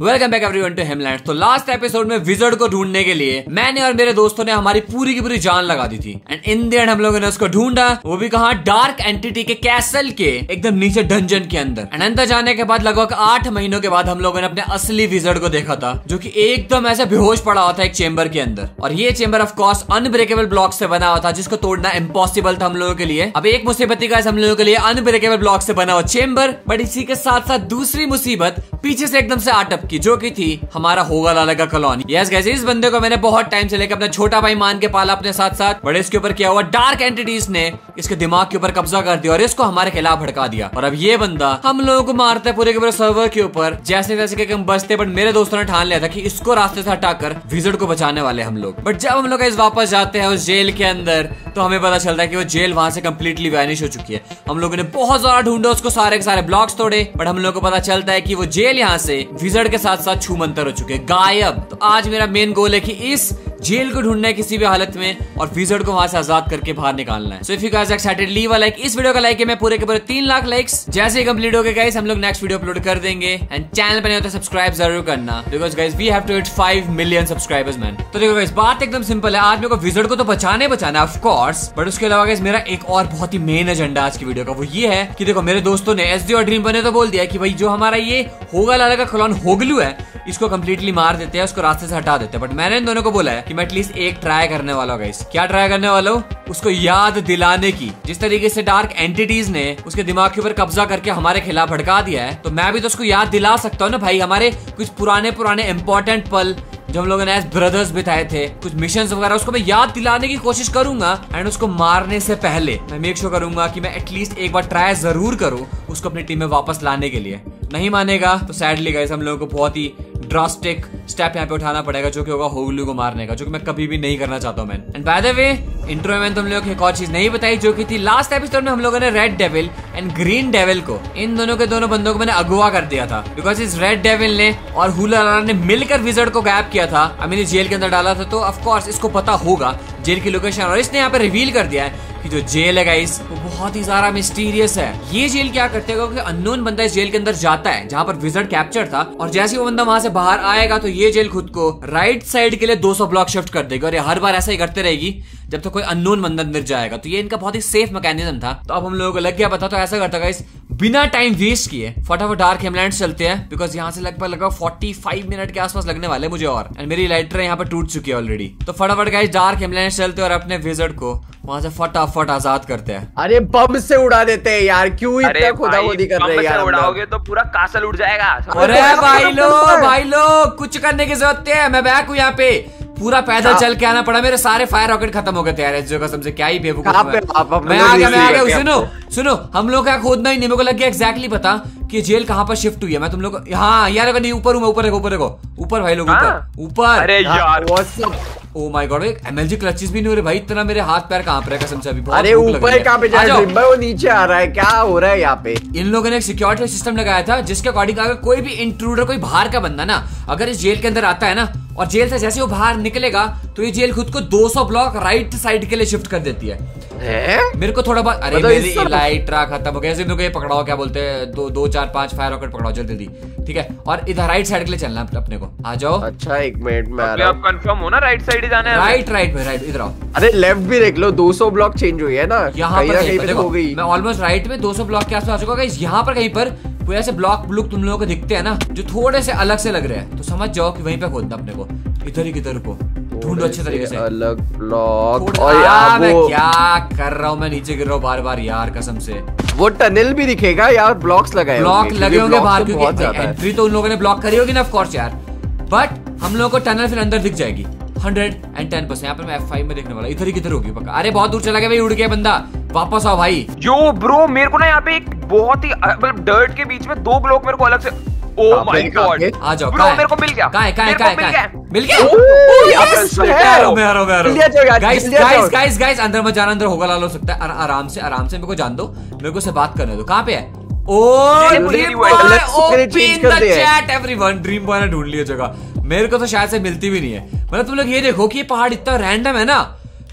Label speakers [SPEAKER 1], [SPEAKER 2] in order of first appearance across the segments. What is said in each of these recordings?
[SPEAKER 1] Welcome back everyone to Himland तो last episode में wizard को ढूँढने के लिए मैंने और मेरे दोस्तों ने हमारी पूरी की पूरी जान लगा दी थी। एंड इन द एंड हम लोगों ने उसको ढूंढा। वो भी कहा डार्क एंटिटी के कैसल के एकदम नीचे डंजन के अंदर. एंड अंदर जाने के बाद, लगभग आठ महीनों के बाद, हम लोगों ने अपने असली विजर्ड को देखा था, जो की एकदम ऐसे बेहोश पड़ा हुआ था एक चेम्बर के अंदर। और ये chamber of course unbreakable block से बना हुआ था, जिसको तोड़ना इम्पॉसिबल था हम लोगों के लिए। अब एक मुसीबत का हम लोगों के लिए अनब्रेकेबल ब्लॉक से बना हुआ चेम्बर बट इसी के साथ साथ दूसरी मुसीबत पीछे से एकदम से आटप की जो की थी, हमारा होगा लाला का कॉलोनी। यस गैस इस बंदे को मैंने बहुत टाइम से लेकर अपना छोटा भाई मान के पाला अपने साथ साथ बड़े इसके ऊपर किया हुआ? डार्क एंटिटीज ने इसके दिमाग के ऊपर कब्जा कर दिया और इसको हमारे खिलाफ भड़का दिया। और अब ये बंदा हम लोगों को मारता है पूरे के पूरे सर्वर के ऊपर। जैसे जैसे कि हम बचते बट मेरे दोस्तों ने ठान लिया था कि इसको रास्ते से हटाकर विज़िट को बचाने वाले हम लोग। बट जब हम लोग वापस जाते हैं उस जेल के अंदर तो हमें पता चलता है कि वो जेल वहाँ से कम्प्लीटली वैनिश हो चुकी है। हम लोगों ने बहुत ज़्यादा ढूंढा, उसको सारे के सारे ब्लॉक्स तोड़े। बट हम लोग को पता चलता है कि वो जेल यहाँ से विजर्ड के साथ साथ छू मंतर हो चुके गायब। तो आज मेरा मेन गोल है कि इस जेल को ढूंढना है किसी भी हालत में और विजर्ड को वहाँ से आज़ाद करके बाहर निकालना है। So if you guys excited leave a like इस वीडियो का लाइक है, मैं पूरे के पूरे तीन लाख लाइक्स जैसे ही कंप्लीट हो गए गाइस हम लोग नेक्स्ट वीडियो अपलोड कर देंगे। एंड चैनल पर नहीं होता सब्सक्राइब ज़रूर करना। Because guys we have to hit 5 million subscribers man तो देखो गाइस बात एकदम सिंपल है। आज मेरे को विजर्ड को तो बचाने बचाना ऑफ़ कोर्स बट उसके अलावा गाइस मेरा एक और बहुत ही मेन एजेंडा आज की वीडियो का, वो ये है कि देखो, मेरे दोस्तों ने एसडी और ड्रीम बने तो बोल दिया कि भाई, जो हमारा ये होगा लाला का खिलौन होगलू है इसको कम्प्लीटली मार देते हैं, उसको रास्ते से हटा देते हैं। बट मैंने इन दोनों को बोला है कि मैं एटलीस्ट एक ट्राई करने वाला हूँ क्या ट्राई करने वाला हूँ? उसको याद दिलाने की। जिस तरीके से डार्क एंटिटीज ने उसके दिमाग के ऊपर कब्जा करके हमारे खिलाफ भड़का दिया है तो मैं भी तो उसको याद दिला सकता हूँ ना भाई। हमारे कुछ पुराने पुराने इंपॉर्टेंट पल जो हम लोगों ने एज ब्रदर्स बिताए थे, कुछ मिशन वगैरह, उसको मैं याद दिलाने की कोशिश करूँगा एंड उसको मारने से पहले मैं मेक श्योर करूँगा कि मैं एटलीस्ट एक बार ट्राई ज़रूर करूँ उसको अपनी टीम में वापस लाने के लिए। नहीं मानेगा तो सैडली गाइस हम लोगों को बहुत ही ड्रास्टिक स्टेप यहाँ पे उठाना पड़ेगा जो कि होगा होगलू को मारने का, जो कि मैं कभी भी नहीं करना चाहता हूँ मैं एंड बाय वे इंट्रो में तुम लोग एक और चीज़ नहीं बताई, जो कि थी लास्ट एपिसोड में हम लोगों ने red devil and green devil को, इन दोनों के दोनों बंदों को मैंने अगुआ कर दिया था बिकॉज़ इस रेड डेविल ने और हुला ने मिलकर विजर्ड को गैप किया था अमीन जेल के अंदर डाला था तो ऑफकोर्स इसको पता होगा, जेल की लोकेशन और इसने यहाँ पे रिवील कर दिया है कि जो जेल है गाइस वो बहुत ही ज़्यादा मिस्टीरियस है। ये जेल क्या करते हैं, क्योंकि अननोन बंदा इस जेल के अंदर जाता है, जहाँ पर विजर्ड कैप्चर था, और जैसे वो बंदा वहाँ से बाहर आएगा तो ये जेल खुद को राइट साइड के लिए 200 ब्लॉक शिफ्ट कर देगी और ये हर बार ऐसा ही करते रहेगी जब तक तो कोई अननोन बंदा अंदर जाएगा। तो ये इनका बहुत ही सेफ़ मैकेनिज्म था। तो अब हम लोगों को लग गया पता तो ऐसा करता गाइस बिना टाइम वेस्ट किए, फटाफट डार्क हेमलैंड चलते हैं बिकॉज़ यहाँ से लगभग लगभग 45 मिनट के आसपास लगने वाले मुझे और। एंड मेरी लाइटर यहाँ पर टूट चुकी है ऑलरेडी तो फटाफट गाइस डार्क हेमलैंड चलते और अपने विजर्ड को वहाँ से फटाफट आज़ाद करते हैं।
[SPEAKER 2] अरे बम से उड़ा देते हैं यार क्यों इतना खुदा खुदी कर रहे हैं यार
[SPEAKER 3] उड़ाओगे तो पूरा कासल उड़ जाएगा।
[SPEAKER 1] अरे भाई लोग भाई लोग कुछ करने की ज़रूरत है मैं बैक हूँ यहाँ पे। पूरा पैदल चल के आना पड़ा मेरे सारे फायर रॉकेट खत्म हो गए थे यार इस जगह सबसे क्या ही बेवकूफ़ मैं आ गया मैं आ गया सुनो सुनो हम लोग का खोदना ही नहीं मेरे को लग गया एग्जैक्टली पता कि जेल कहाँ पर शिफ्ट हुई है। मैं तुम लोग हाँ यार अगर नहीं ऊपर हूँ मैं ऊपर ऊपर देखो ऊपर भाई लोग ऊपर हाँ। ऊपर
[SPEAKER 3] अरे यार
[SPEAKER 1] ओ माय गॉड एक एमएलजी क्लचेस भी नहीं हो रहे भाई इतना मेरे हाथ पैर कहाँ पर है कसम से? अभी बहुत
[SPEAKER 2] अरे ऊपर कहाँ पे जा रहा है वो नीचे आ रहा है क्या हो रहा है यहाँ पे?
[SPEAKER 1] इन लोगों ने एक सिक्योरिटी सिस्टम लगाया था जिसके अकॉर्डिंग अगर कोई भी इंट्रूडर कोई बाहर का बंदा ना अगर इस जेल के अंदर आता है ना और जेल से जैसे वो बाहर निकलेगा तो ये जेल खुद को 200 ब्लॉक राइट साइड के लिए शिफ्ट कर देती है।
[SPEAKER 2] है?
[SPEAKER 1] मेरे को थोड़ा बहुत अरे मतलब मेरी लाइट रहा खत्म हो गया। ऐसे ये पकड़ाओ क्या बोलते हैं? दो दो चार पाँच फायर रॉकेट पकड़ाओ जल्दी जल्दी। ठीक है? और इधर राइट साइड के लिए चलना अपने को। आ जाओ।
[SPEAKER 2] अच्छा एक मिनट में
[SPEAKER 3] आप कंफर्म हो ना राइट साइड ही जाना है
[SPEAKER 1] राइट राइट में राइट इधर आओ।
[SPEAKER 2] अरे लेफ़्ट भी देख लो 200 ब्लॉक चेंज हुई है ना।
[SPEAKER 1] यहाँ पर हो गई। मैं ऑलमोस्ट राइट में 200 ब्लॉक के आसपास आ चुका यहाँ पर कहीं पर कोई ऐसे ब्लॉक ब्लूक तुम लोगों को दिखते हैं ना जो थोड़े से अलग से लग रहे हैं। तो समझ जाओ कि वहीं पे खोदना अपने को। इधर ही किधर को ढूंढो अच्छे तरीके से।
[SPEAKER 2] अलग ब्लॉक
[SPEAKER 1] और यार मैं क्या कर रहा हूँ? मैं नीचे गिर रहा हूँ बार बार यार कसम से।
[SPEAKER 2] वो टनल भी दिखेगा यार ब्लॉक्स लगाए
[SPEAKER 1] ब्लॉक लगे होंगे बाहर क्योंकि एंट्री तो उन लोगों ने ब्लॉक करी होगी ना ऑफ़ कोर्स यार। बट हम लोगों को टनल फिर अंदर दिख जाएगी। हंड्रेड एंड टेन परसेंट यहाँ पर मैं F5 में देखने वाला इधर ही किधर होगी पक्का। अरे बहुत दूर चला गया भाई उड़ गया बंदा। वापस आओ भाई।
[SPEAKER 3] जो ब्रो मेरे को ना यहाँ पे एक बहुत ही मतलब डर्ट के बीच में दो ब्लॉक मेरे को अलग से ओ माय गॉड
[SPEAKER 1] आ जाओ
[SPEAKER 3] ब्रो मेरे को मिल गया।
[SPEAKER 1] कहाँ है कहाँ है कहाँ है मिल गया? मैं आ रहा गाइस गाइस गाइस गाइस अंदर मत जाना अंदर होगा लाल हो सकता है। आराम से आराम से मेरे को जान दो। मेरे को से बात करने दो। कहाँ पे है? ने ढूंढ लिया जगह। मेरे को तो शायद से मिलती भी नहीं है। मतलब तुम लोग ये देखो कि ये पहाड़ इतना रैंडम है ना।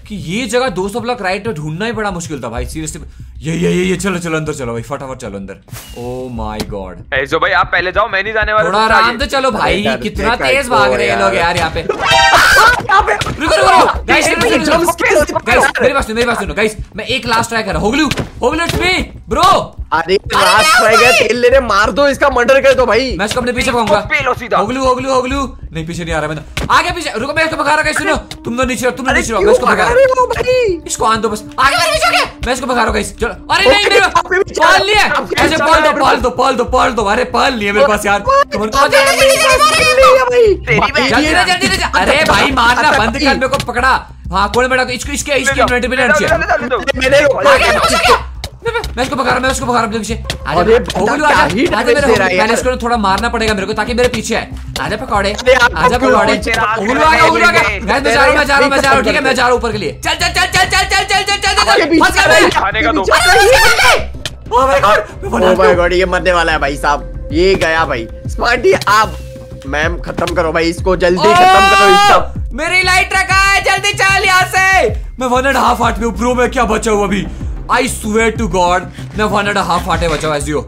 [SPEAKER 1] कि ये जगह 200 ब्लॉक राइट में ढूंढना ही बड़ा मुश्किल था भाई सीरियसली ये ये ये ये चलो चलो अंदर चलो भाई फटाफट चलो अंदर। ओ माय गॉड
[SPEAKER 3] ऐसो भाई आप पहले जाओ मैं नहीं जाने वाला
[SPEAKER 1] थोड़ा आराम। से चलो भाई कितना तेज भाग रहे हैं लोग यार। यहाँ पे। रुको रुको रुको। गाइस गाइस मेरी बात सुनो मेरी बात सुनो। गाइस मैं एक लास्ट ट्राई कर रहा हूँ। होगलू होगलू मी ब्रो
[SPEAKER 2] अरे लास्ट ट्राई गया तेल लेने मार दो इसका मर्डर कर दो भाई।
[SPEAKER 1] मैं इसको अपने पीछे
[SPEAKER 3] इसको
[SPEAKER 1] पाऊँगा
[SPEAKER 3] पेलो सीधा।
[SPEAKER 1] होगलू होगलू होगलू। नहीं पीछे नहीं आ रहा मैं तो। आगे पीछे रुको मैं इसको भगा रहा गाइस सुनो। तुम दोनों नीचे तुम
[SPEAKER 2] अरे
[SPEAKER 1] नीचे रहो। मैं इसको भगा रहा
[SPEAKER 2] हो भाई?
[SPEAKER 1] इसको आन दो बस। आगे मेरे पीछे मैं इसको भगा रहा हूँ गाइस। चलो। अरे नहीं मेरे पाल लिया। ऐसे पाल दो पाल दो पाल दो पाल दो। अरे पाल है मेरे पास यार। तुम
[SPEAKER 2] है
[SPEAKER 3] बहन।
[SPEAKER 1] जल्दी जल्दी अरे भाई मारना बंद कर मेरे को पकड़ा। हाँ कौन बेटा इसको इसके इसकी इन्वेंटरी में।
[SPEAKER 2] मैंने।
[SPEAKER 1] मैं- इसको रहा मैं उसको रहा पीछे। आजा आजा आजा मेरे
[SPEAKER 2] यार।
[SPEAKER 1] इसको थोड़ा मारना पड़ेगा मेरे को ताकि मेरे पीछे है आजा पकौड़े आजा पकौड़े। होगलू
[SPEAKER 3] में
[SPEAKER 1] आ गया होगलू आ गया मैं जा रहा हूँ मैं जा रहा हूँ मैं जा रहा हूँ ठीक है मैं जा रहा हूँ ऊपर के लिए। चल चल चल चल चल चल चल चल चल
[SPEAKER 2] आपके
[SPEAKER 1] चल
[SPEAKER 2] पीछे
[SPEAKER 1] फंस गया मैं।
[SPEAKER 3] खाने का दो।
[SPEAKER 1] ओह माय गॉड मैं
[SPEAKER 2] माय गॉड ये मरने वाला है भाई साहब। ये गया भाई। स्मार्टी आप मैम खत्म करो भाई इसको जल्दी खत्म करो इसका
[SPEAKER 1] मेरी लाइट रखा है जल्दी चल यहाँ से। मैं वन एंड हाफ़ हार्ट में ब्रो में क्या बचा हूँ अभी? आई स्वेयर टू गॉड मैं वन एंड हाफ़ हार्ट बचा हूँ एसडीओ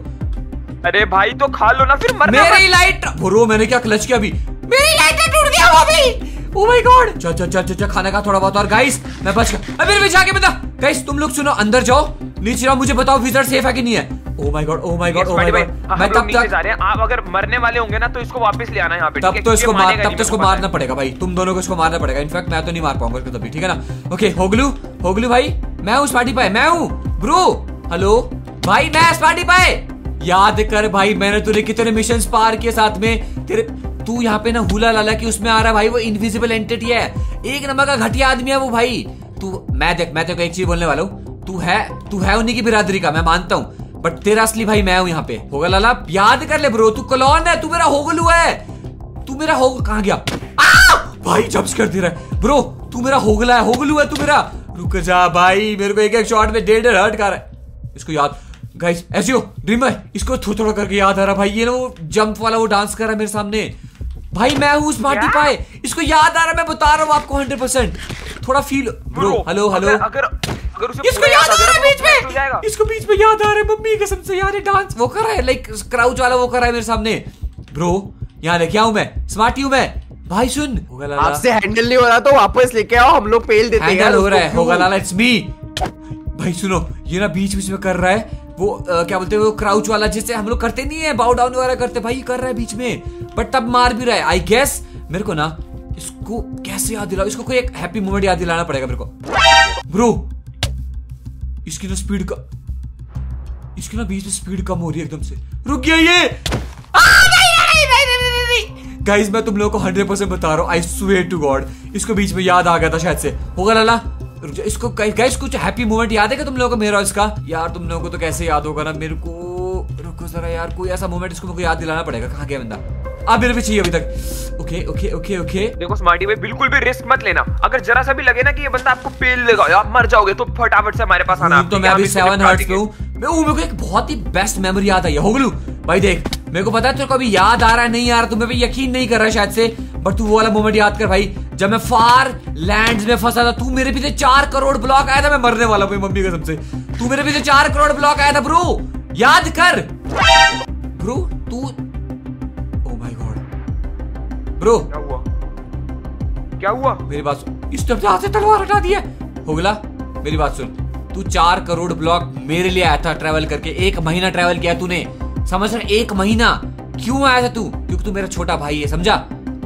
[SPEAKER 3] अरे भाई तो खा लो ना फिर मरना
[SPEAKER 1] मेरी लाइट ब्रो मैंने क्या क्लच किया अभी? मेरी लाइट टूट गया वो अभी। ओ माय गॉड चल चल चल चल खाने का थोड़ा बहुत और। गाइस मैं बच गया। अबे मेरे आके बता। गाइस तुम लोग सुनो अंदर जाओ। नीचे आओ मुझे बताओ विजर्ड सेफ़ है कि नहीं है? ओ my god oh my god oh my god मैं तब तक
[SPEAKER 3] जा रहे हैं। आप अगर मरने वाले होंगे ना तो इसको वापस ले आना यहाँ पे
[SPEAKER 1] तब तो इसको मार तब तो इसको
[SPEAKER 3] मेरे
[SPEAKER 1] मारना पड़ेगा भाई। तुम दोनों को इसको मारना पड़ेगा। इनफैक्ट मैं तो नहीं मार पाऊँगा इसको तभी ठीक है ना? ओके होगलू। होगलू भाई मैं हूँ स्पार्टी पाए मैं हूँ। ब्रो हेलो भाई, मैं स्पार्टी पाए याद कर भाई, मैंने तुझे कितने मिशन पार किए साथ में? तेरे, तू यहाँ पे ना हुला लाला की उसमें आ रहा भाई, वो इनविजिबल एंटिटी है। एक नंबर का घटिया आदमी है वो भाई। तू, मैं देख, मैं तेरे एक चीज़ बोलने वाला हूँ। तू है तू है उन्हीं की बिरादरी का, मैं मानता हूँ। बट तेरा असली भाई मैं हूँ यहाँ पे। होगा लाला? याद कर ले ब्रो तू कलौन है, तू मेरा होगलू है। तू मेरा होग, कहाँ गया? आ! भाई जब्स कर दे रहा है। ब्रो तू मेरा होगला है, होगलू है तू मेरा। रुक जा भाई मेरे को एक एक शॉट में डेढ़ डेढ़ हर्ट कर रहा है। इसको याद गाइस ऐसे हो ड्रीमर इसको थोड़ा थोड़ा करके याद आ रहा भाई ये ना वो जंप वाला वो डांस कर रहा है मेरे सामने। भाई मैं हूँ स्मार्टी? पाए। इसको याद आ रहा मैं बता रहा हूँ आपको हंड्रेड परसेंट थोड़ा फील ब्रो हेलो हेलो
[SPEAKER 3] अगर अगर उसे
[SPEAKER 1] इसको याद आ रहा है बीच। में। इसको बीच में याद आ रहा है मम्मी कसम से यार ये डांस वो कर रहा है लाइक क्राउच वाला वो कर रहा है मेरे सामने। ब्रो यहाँ देख क्या हूँ मैं। स्मार्टी हूँ मैं। भाई सुन।
[SPEAKER 2] आपसे हैंडल नहीं हो रहा तो वापस लेके आओ हम लोग पेल देते हैं
[SPEAKER 1] हो रहा है। होगा? लाला इट्स मी भाई सुनो ये ना बीच बीच में कर रहा है। वो अ, क्या बोलते हैं वो क्राउच वाला जिससे हम लोग करते नहीं है बाउ डाउन वगैरह करते। भाई कर रहा है बीच में। बट तब मार भी रहा है। आई गेस मेरे को ना इसको कैसे याद दिलाओ इसको कोई एक हैप्पी मोमेंट याद दिलाना पड़ेगा मेरे को। ब्रो इसकी ना स्पीड का इसकी ना बीच में स्पीड कम हो रही है एकदम से। रुक गया ये! गाइस मैं तुम लोगों को हंड्रेड परसेंट बता रहा हूँ आई स्वेयर टू गॉड इसको बीच में याद आ गया था शायद से। होगा लाला? रुक जा इसको गाइस कुछ हैप्पी मोमेंट याद है क्या तुम लोगों को मेरा इसका? यार तुम लोगों को तो कैसे याद होगा ना मेरे को रुको जरा यार कोई ऐसा मोमेंट इसको को याद दिलाना पड़ेगा कहाँ गया बंदा? आप मेरे पीछे अभी तक। ओके ओके ओके ओके
[SPEAKER 3] देखो स्मार्टी भाई बिल्कुल भी रिस्क मत लेना। अगर जरा सा भी लगे ना कि ये बंदा आपको पेल देगा आप मर जाओगे तो फटाफट से हमारे पास आना।
[SPEAKER 1] तो मैं अभी सेवन हर्ट्स पे हूँ। मेरे को एक बहुत ही बेस्ट मेमोरी याद आई है। होगलू भाई देख मेरे को पता है तेरे को अभी याद आ रहा है नहीं आ रहा तुम्हें भी यकीन नहीं कर रहा शायद से बट तू वो वाला मोमेंट याद कर भाई जब मैं फार लैंड्स में फंसा था तू मेरे पीछे चार करोड़ ब्लॉक आया था मैं मरने वाला हूँ मम्मी कसम से। तू मेरे पीछे चार करोड़ ब्लॉक आया था ब्रो याद कर। ब्रो तू ओ माय गॉड ब्रो
[SPEAKER 3] क्या हुआ? क्या हुआ?
[SPEAKER 1] मेरी बात सुन। इस तरफ़ हाथ से तलवार हटा दिया होगला मेरी बात सुन। तू चार करोड़ ब्लॉक मेरे लिए आया था ट्रैवल करके। एक महीना ट्रैवल किया तूने। समझ रहा एक महीना क्यों आया था तू? क्योंकि तू मेरा छोटा भाई है समझा?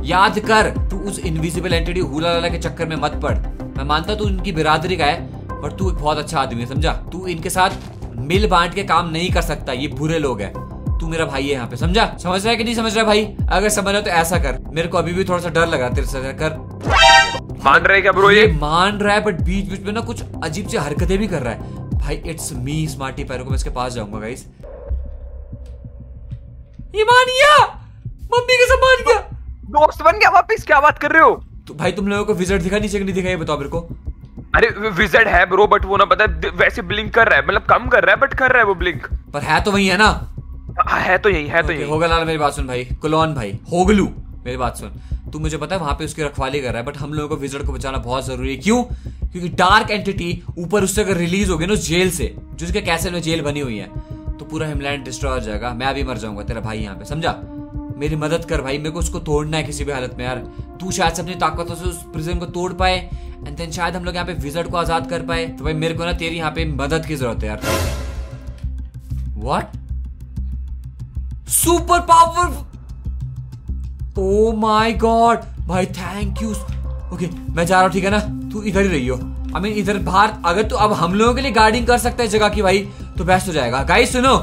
[SPEAKER 1] याद कर तू उस इनविजिबल एंटिटी हुला लाला के चक्कर में मत पड़। मैं मानता तू इनकी बिरादरी का है पर तू एक बहुत अच्छा आदमी है समझा? तू इनके साथ मिल बांट के काम नहीं कर सकता ये बुरे लोग हैं। तू मेरा भाई है यहाँ पे समझा? समझ रहा है कि नहीं समझ रहा है भाई? अगर समझ रहा तो ऐसा कर। मेरे को अभी भी थोड़ा सा डर लगा तेरे से कर।
[SPEAKER 3] मान रहे क्या ब्रो ये?
[SPEAKER 1] मान रहा है बट बीच बीच में ना कुछ अजीब सी हरकतें भी कर रहा है। भाई इट्स मी स्मार्टी पैरों को मैं इसके पास जाऊँगा गाइस ये मम्मी के सब मान गया
[SPEAKER 3] दोस्त बन गया वापिस क्या बात कर रहे हो?
[SPEAKER 1] तो भाई तुम लोगों को विज़िट दिखा नीचे नहीं दिखा ये बताओ मेरे को।
[SPEAKER 3] अरे विजर्ड है ब्रो बट वो ना पता वैसे ब्लिंक कर रहा है मतलब कम कर रहा है बट कर रहा है वो ब्लिंक
[SPEAKER 1] पर है तो वही है ना।
[SPEAKER 3] है तो यही है तो यही।
[SPEAKER 1] होगा लाल मेरी बात सुन भाई। कुलौन भाई होगलू मेरी बात सुन। तू मुझे पता है वहाँ पे उसकी रखवाली कर रहा है बट हम लोगों को विज़िट को बचाना बहुत ज़रूरी है। क्यों? क्योंकि डार्क एंटिटी ऊपर उससे अगर रिलीज़ हो गई ना उस जेल से जो उसके कैसल में जेल बनी हुई है तो पूरा हिमलैंड डिस्ट्रॉय हो जाएगा। मैं भी मर जाऊँगा, तेरा भाई यहाँ पे, समझा? मेरी मदद कर भाई, मेरे को उसको तोड़ना है किसी भी हालत में यार। तू शायद से अपनी ताकतों से उस प्रिजन को तोड़ पाए एंड देन शायद हम लोग यहाँ पे विजर्ड को आज़ाद कर पाए। तो भाई मेरे को ना तेरी यहाँ पे मदद की ज़रूरत है यार। What super power oh my god भाई थैंक यू ओके मैं जा रहा हूँ, ठीक है ना? तू इधर ही रही हो आई मीन इधर बाहर, अगर तू अब हम लोगों के लिए गार्डिंग कर सकता है जगह की भाई। तो बेस्ट हो जाएगा। गाइस सुनो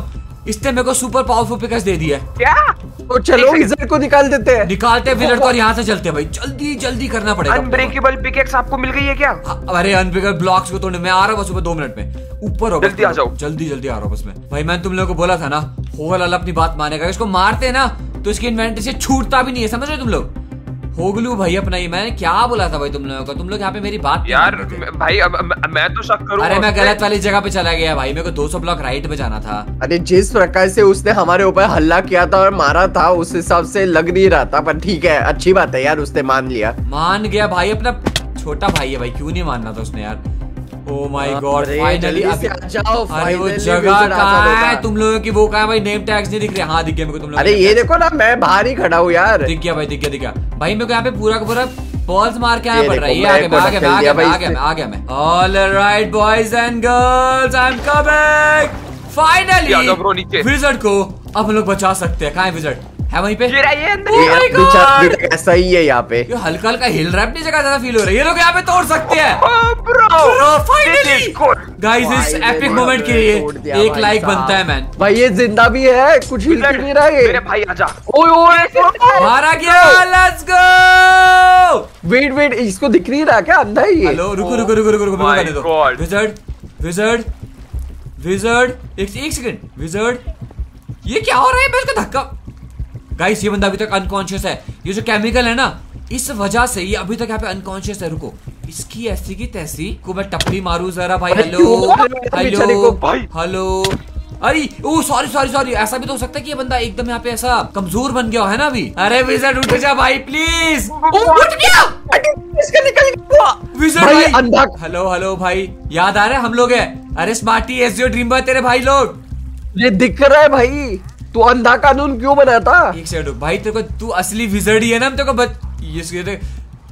[SPEAKER 1] इसने मेरे को सुपर पावरफुल पिकस दे दिया है।
[SPEAKER 3] क्या?
[SPEAKER 2] तो चलो विजर्ड को निकाल देते हैं।
[SPEAKER 1] निकालते हैं विजर्ड को और यहाँ से चलते हैं भाई। जल्दी जल्दी करना पड़ेगा।
[SPEAKER 3] अनब्रेकेबल पिकेक्स आपको मिल गई है क्या?
[SPEAKER 1] हाँ, अरे अनब्रेकेबल ब्लॉक्स को तोड़ने। मैं आ रहा हूँ बस दो मिनट में। ऊपर हो
[SPEAKER 3] जल्दी आ जाओ।
[SPEAKER 1] जल्दी जल्दी आ रहा हूँ बस मैं। भाई मैंने तुम लोगों को बोला था ना अल अपनी बात मानेगा। इसको मारते हैं ना तो इसकी इन्वेंटरी से छूटता भी नहीं है समझ रहे तुम लोग? होगलू भाई अपना ये मैंने क्या बोला था भाई तुम लोगों को? तुम लोग यहाँ पे मेरी बात
[SPEAKER 3] यार। मैं- भाई अब अब- मैं तो शक करूँ
[SPEAKER 1] अरे मैं गलत वाली जगह पे चला गया भाई मेरे को 200 ब्लॉक राइट पे जाना था।
[SPEAKER 2] अरे जिस प्रकार से उसने हमारे ऊपर हल्ला किया था और मारा था उस हिसाब से लग नहीं रहा था पर ठीक है अच्छी बात है यार उसने मान लिया।
[SPEAKER 1] मान गया भाई अपना छोटा भाई है भाई क्यूँ नहीं मानना था उसने यार? ओ माय गॉड फाइनली
[SPEAKER 2] जाओ,
[SPEAKER 1] अरे वो जगह कहाँ है तुम लोगों की? वो कहाँ है भाई? नेम टैग्स नहीं दिख रहे। हाँ दिख गया मेरे को तुम लोगों
[SPEAKER 2] अरे ये देखो ना मैं बाहर ही खड़ा हूँ यार।
[SPEAKER 1] दिख गया भाई दिख गया दिख गया। भाई मेरे को यहाँ पे पूरा का पूरा बॉल्स मार के आना
[SPEAKER 2] ये
[SPEAKER 1] पड़ रहा है। ये आ गया मैं आ
[SPEAKER 2] मैं
[SPEAKER 1] गया मैं आ मैं
[SPEAKER 2] दिया
[SPEAKER 1] आ गया
[SPEAKER 2] भाई
[SPEAKER 1] मैं आ गया मैं। All right boys and girls I am coming finally. Wizard को अब हम लोग बचा सकते हैं। कहाँ है विजर्ड है वहीं पे? Oh
[SPEAKER 3] ही है।
[SPEAKER 2] ऐसा ही है यहाँ पे।
[SPEAKER 1] हल्का हल्का हिल रहा है अपनी जगह ज़्यादा फील हो रहा है। ये लोग यहाँ पे तोड़ सकते हैं. गाइस इस एपिक मोमेंट के लिए एक लाइक बनता है मैन
[SPEAKER 2] भाई ये ज़िंदा भी है कुछ हिल नहीं रहा है
[SPEAKER 3] मेरे भाई आजा।
[SPEAKER 2] ओए ओए
[SPEAKER 1] मारा गया लेट्स गो
[SPEAKER 2] वेट वेट इसको दिख नहीं रहा क्या? अंधा है
[SPEAKER 1] हेलो रुको रुको रुको रुको रुको करने दो विजर्ड विजर्ड विजर्ड एक एक सेकंड विजर्ड ये क्या हो रहा है? मैं इसका धक्का गाइस ये बंदा अभी तक अनकॉन्शियस है। ये जो केमिकल है ना इस वजह से ये अभी तक यहाँ पे अनकॉन्शियस है। रुको। इसकी ऐसी की तैसी को मैं टपड़ी मारू जरा भाई। हेलो हेलो हेलो अरे ओ सॉरी सॉरी सॉरी ऐसा भी तो हो सकता है कि ये बंदा एकदम यहाँ पे ऐसा कमज़ोर बन गया है ना अभी? अरे विजर्ड उठ जा भाई प्लीज़ उठ गया!
[SPEAKER 2] इसका
[SPEAKER 1] विजर्ड
[SPEAKER 2] भाई,
[SPEAKER 1] हेलो हेलो भाई। याद आ रहा है हम लोग है? अरे स्मार्टी एस ड्रीम बॉय तेरे भाई लोग।
[SPEAKER 2] ये दिख रहा है भाई। तू अंधा कानून क्यों बनाता
[SPEAKER 1] एक सेकंड भाई तेरे को तू असली विजर्ड ही है ना तेरे को बच ये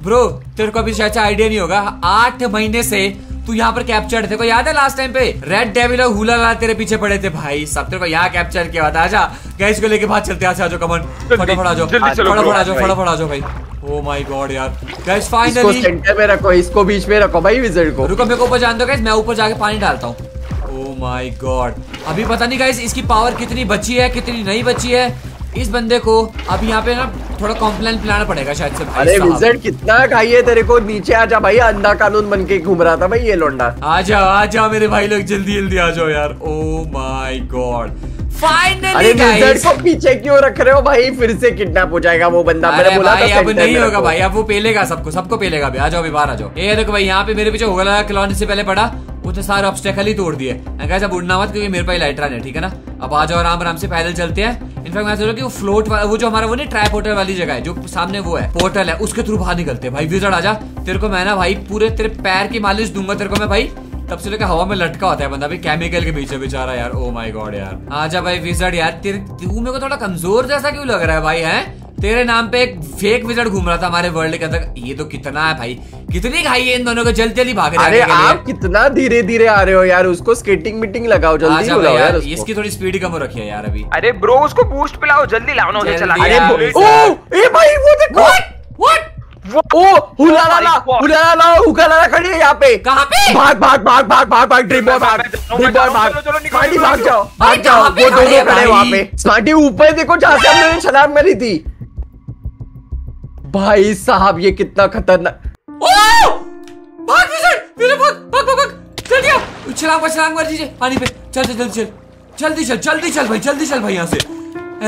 [SPEAKER 1] ब्रो तेरे को अभी शायद आइडिया नहीं होगा। आठ महीने से तू यहाँ पर कैप्चर तेरे को याद है लास्ट टाइम पे? रेड डेविल और हुला लाल तेरे पीछे पड़े थे भाई। सब तेरे को यहाँ कैप्चर किया हुआ था। आजा गैस को लेके बाहर चलते आजा जाओ कमन फटाफट आ जाओ
[SPEAKER 3] जल्दी चलो,
[SPEAKER 1] फटाफट आ जाओ
[SPEAKER 2] भाई।
[SPEAKER 1] फटाफट आ जाओ भाई। ओ माय गॉड यार। गैस
[SPEAKER 2] इसको सेंटर में रखो इसको बीच में रखो भाई विजर्ड को।
[SPEAKER 1] रुको मेरे को ऊपर जान दो गाइस मैं ऊपर जाके पानी डालता हूँ। माय गॉड अभी पता नहीं गाइस इसकी पावर कितनी बची है कितनी नहीं बची है। इस बंदे को अब यहाँ पे ना थोड़ा कॉम्प्लेन पिलाना पड़ेगा शायद से
[SPEAKER 2] अरे। विजर्ड कितना खाइए तेरे को नीचे आ जा भाई अंधा कानून बन के घूम रहा था भाई ये लोंडा।
[SPEAKER 1] आ जाओ मेरे भाई लोग जल्दी जल्दी आ जाओ यार। ओ माय गॉड
[SPEAKER 2] अरे
[SPEAKER 1] फाइनली
[SPEAKER 2] को पीछे क्यों रख रहे हो भाई? फिर से किडनैप हो जाएगा वो बंदा। मैंने बोला
[SPEAKER 1] भाई
[SPEAKER 2] था
[SPEAKER 1] अब नहीं होगा भाई अब वो पेलेगा सबको सबको पेलेगा आ जाओ अभी बाहर आ जाओ। ये देखो भाई यहाँ पे मेरे पीछे होगा क्लॉन से पहले पड़ा। उसने सारे ऑब्स्टेकल ही तोड़ दिए। कैसे अब उड़ना मत, क्योंकि मेरे पास लाइटरन है, ठीक है ना? अब आ जाओ आराम आराम से पैदल चलते हैं। इनफैक्ट मैं सोच कि वो फ्लोट वाला वो जो हमारा, वो नहीं ट्राई पोर्टल वाली जगह है, जो सामने वो है पोर्टल है, उसके थ्रू बाहर निकलते हैं। भाई विजर्ड आजा। तेरे को मैं ना, भाई, पूरे तेरे पैर की मालिश दूँगा, तेरे को मैं, भाई। तब से लेकर हवा में लटका होता है बंदा अभी केमिकल के पीछे बेचारा, यार। ओ माय गॉड यार। आजा भाई विजर्ड यार। तेरे, तू मेरे को थोड़ा कमज़ोर जैसा क्यों लग रहा है, भाई, है? तेरे नाम पे एक फेक विजर्ड घूम रहा था हमारे वर्ल्ड के अंदर। ये तो कितना है भाई? कितनी खाई है इन दोनों को? जल्दी जल्दी भाग रहे
[SPEAKER 2] आप कितना धीरे धीरे आ रहे हो यार उसको स्केटिंग मीटिंग लगाओ जल्दी बुलाओ
[SPEAKER 1] यार
[SPEAKER 2] यार
[SPEAKER 1] इसकी थोड़ी स्पीड कम हो रखी है यार अभी।
[SPEAKER 3] अरे ब्रो उसको बूस्ट पिलाओ जल्दी लाओ ना चला।
[SPEAKER 2] अरे। ओ ए भाई वो देखो।
[SPEAKER 1] व्हाट
[SPEAKER 2] ओ हुला
[SPEAKER 3] Oh my
[SPEAKER 2] लाला
[SPEAKER 3] God.
[SPEAKER 2] हुला लाला हुका लाला खड़ी है यहाँ पे।
[SPEAKER 1] कहाँ पे?
[SPEAKER 2] भाग भाग भाग भाग भाग भाग ड्रीम बॉय भाग। ड्रीम बॉय भाग।
[SPEAKER 3] चलो, चलो, निकलो,
[SPEAKER 2] स्मार्टी भाग जाओ भाग जाओ। वो दोनों खड़े वहाँ पे। स्मार्टी ऊपर देखो जहाँ से हमने छलांग मारी थी। भाई साहब ये कितना खतरनाक
[SPEAKER 1] भाग विजर्ड विजर्ड भाग भाग भाग भाग। जल्दी आओ छलांग छलांग मार दीजिए पानी पे। चल चल जल्दी चल। जल्दी चल जल्दी चल भाई जल्दी चल भाई यहाँ से।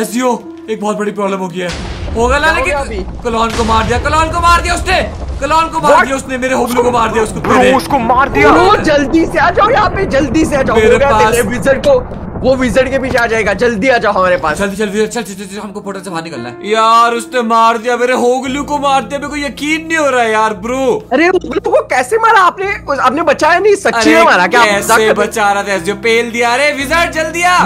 [SPEAKER 1] एसडीओ एक बहुत बड़ी प्रॉब्लम हो गई है।
[SPEAKER 2] हो गया?
[SPEAKER 1] कलौन को मार दिया कलौन को मार दिया उसने। कलौन को मार दिया उसने मेरे होबलू को मार दिया उसको
[SPEAKER 3] उसको मार दिया।
[SPEAKER 2] जल्दी से आ जाओ यहाँ पे जल्दी से आ जाओ।
[SPEAKER 1] मेरे पास-
[SPEAKER 2] को। वो विजट के पीछे आ जाएगा। जल्दी आ जाओ हमारे पास।
[SPEAKER 1] जल्दी जल्दी चल चल चल चल, हमको पोर्टल से बाहर निकलना है। यार उसने मार दिया मेरे होगलू को मार दिया। मेरे को यकीन नहीं हो रहा है यार ब्रो
[SPEAKER 2] अरे लोगों को कैसे मारा आपने? आपने बचाया नहीं? सच्ची में मारा क्या?
[SPEAKER 1] कैसे बचा रहा था एसजीओ पेल दिया। अरे विजर्ड जल्दी आ।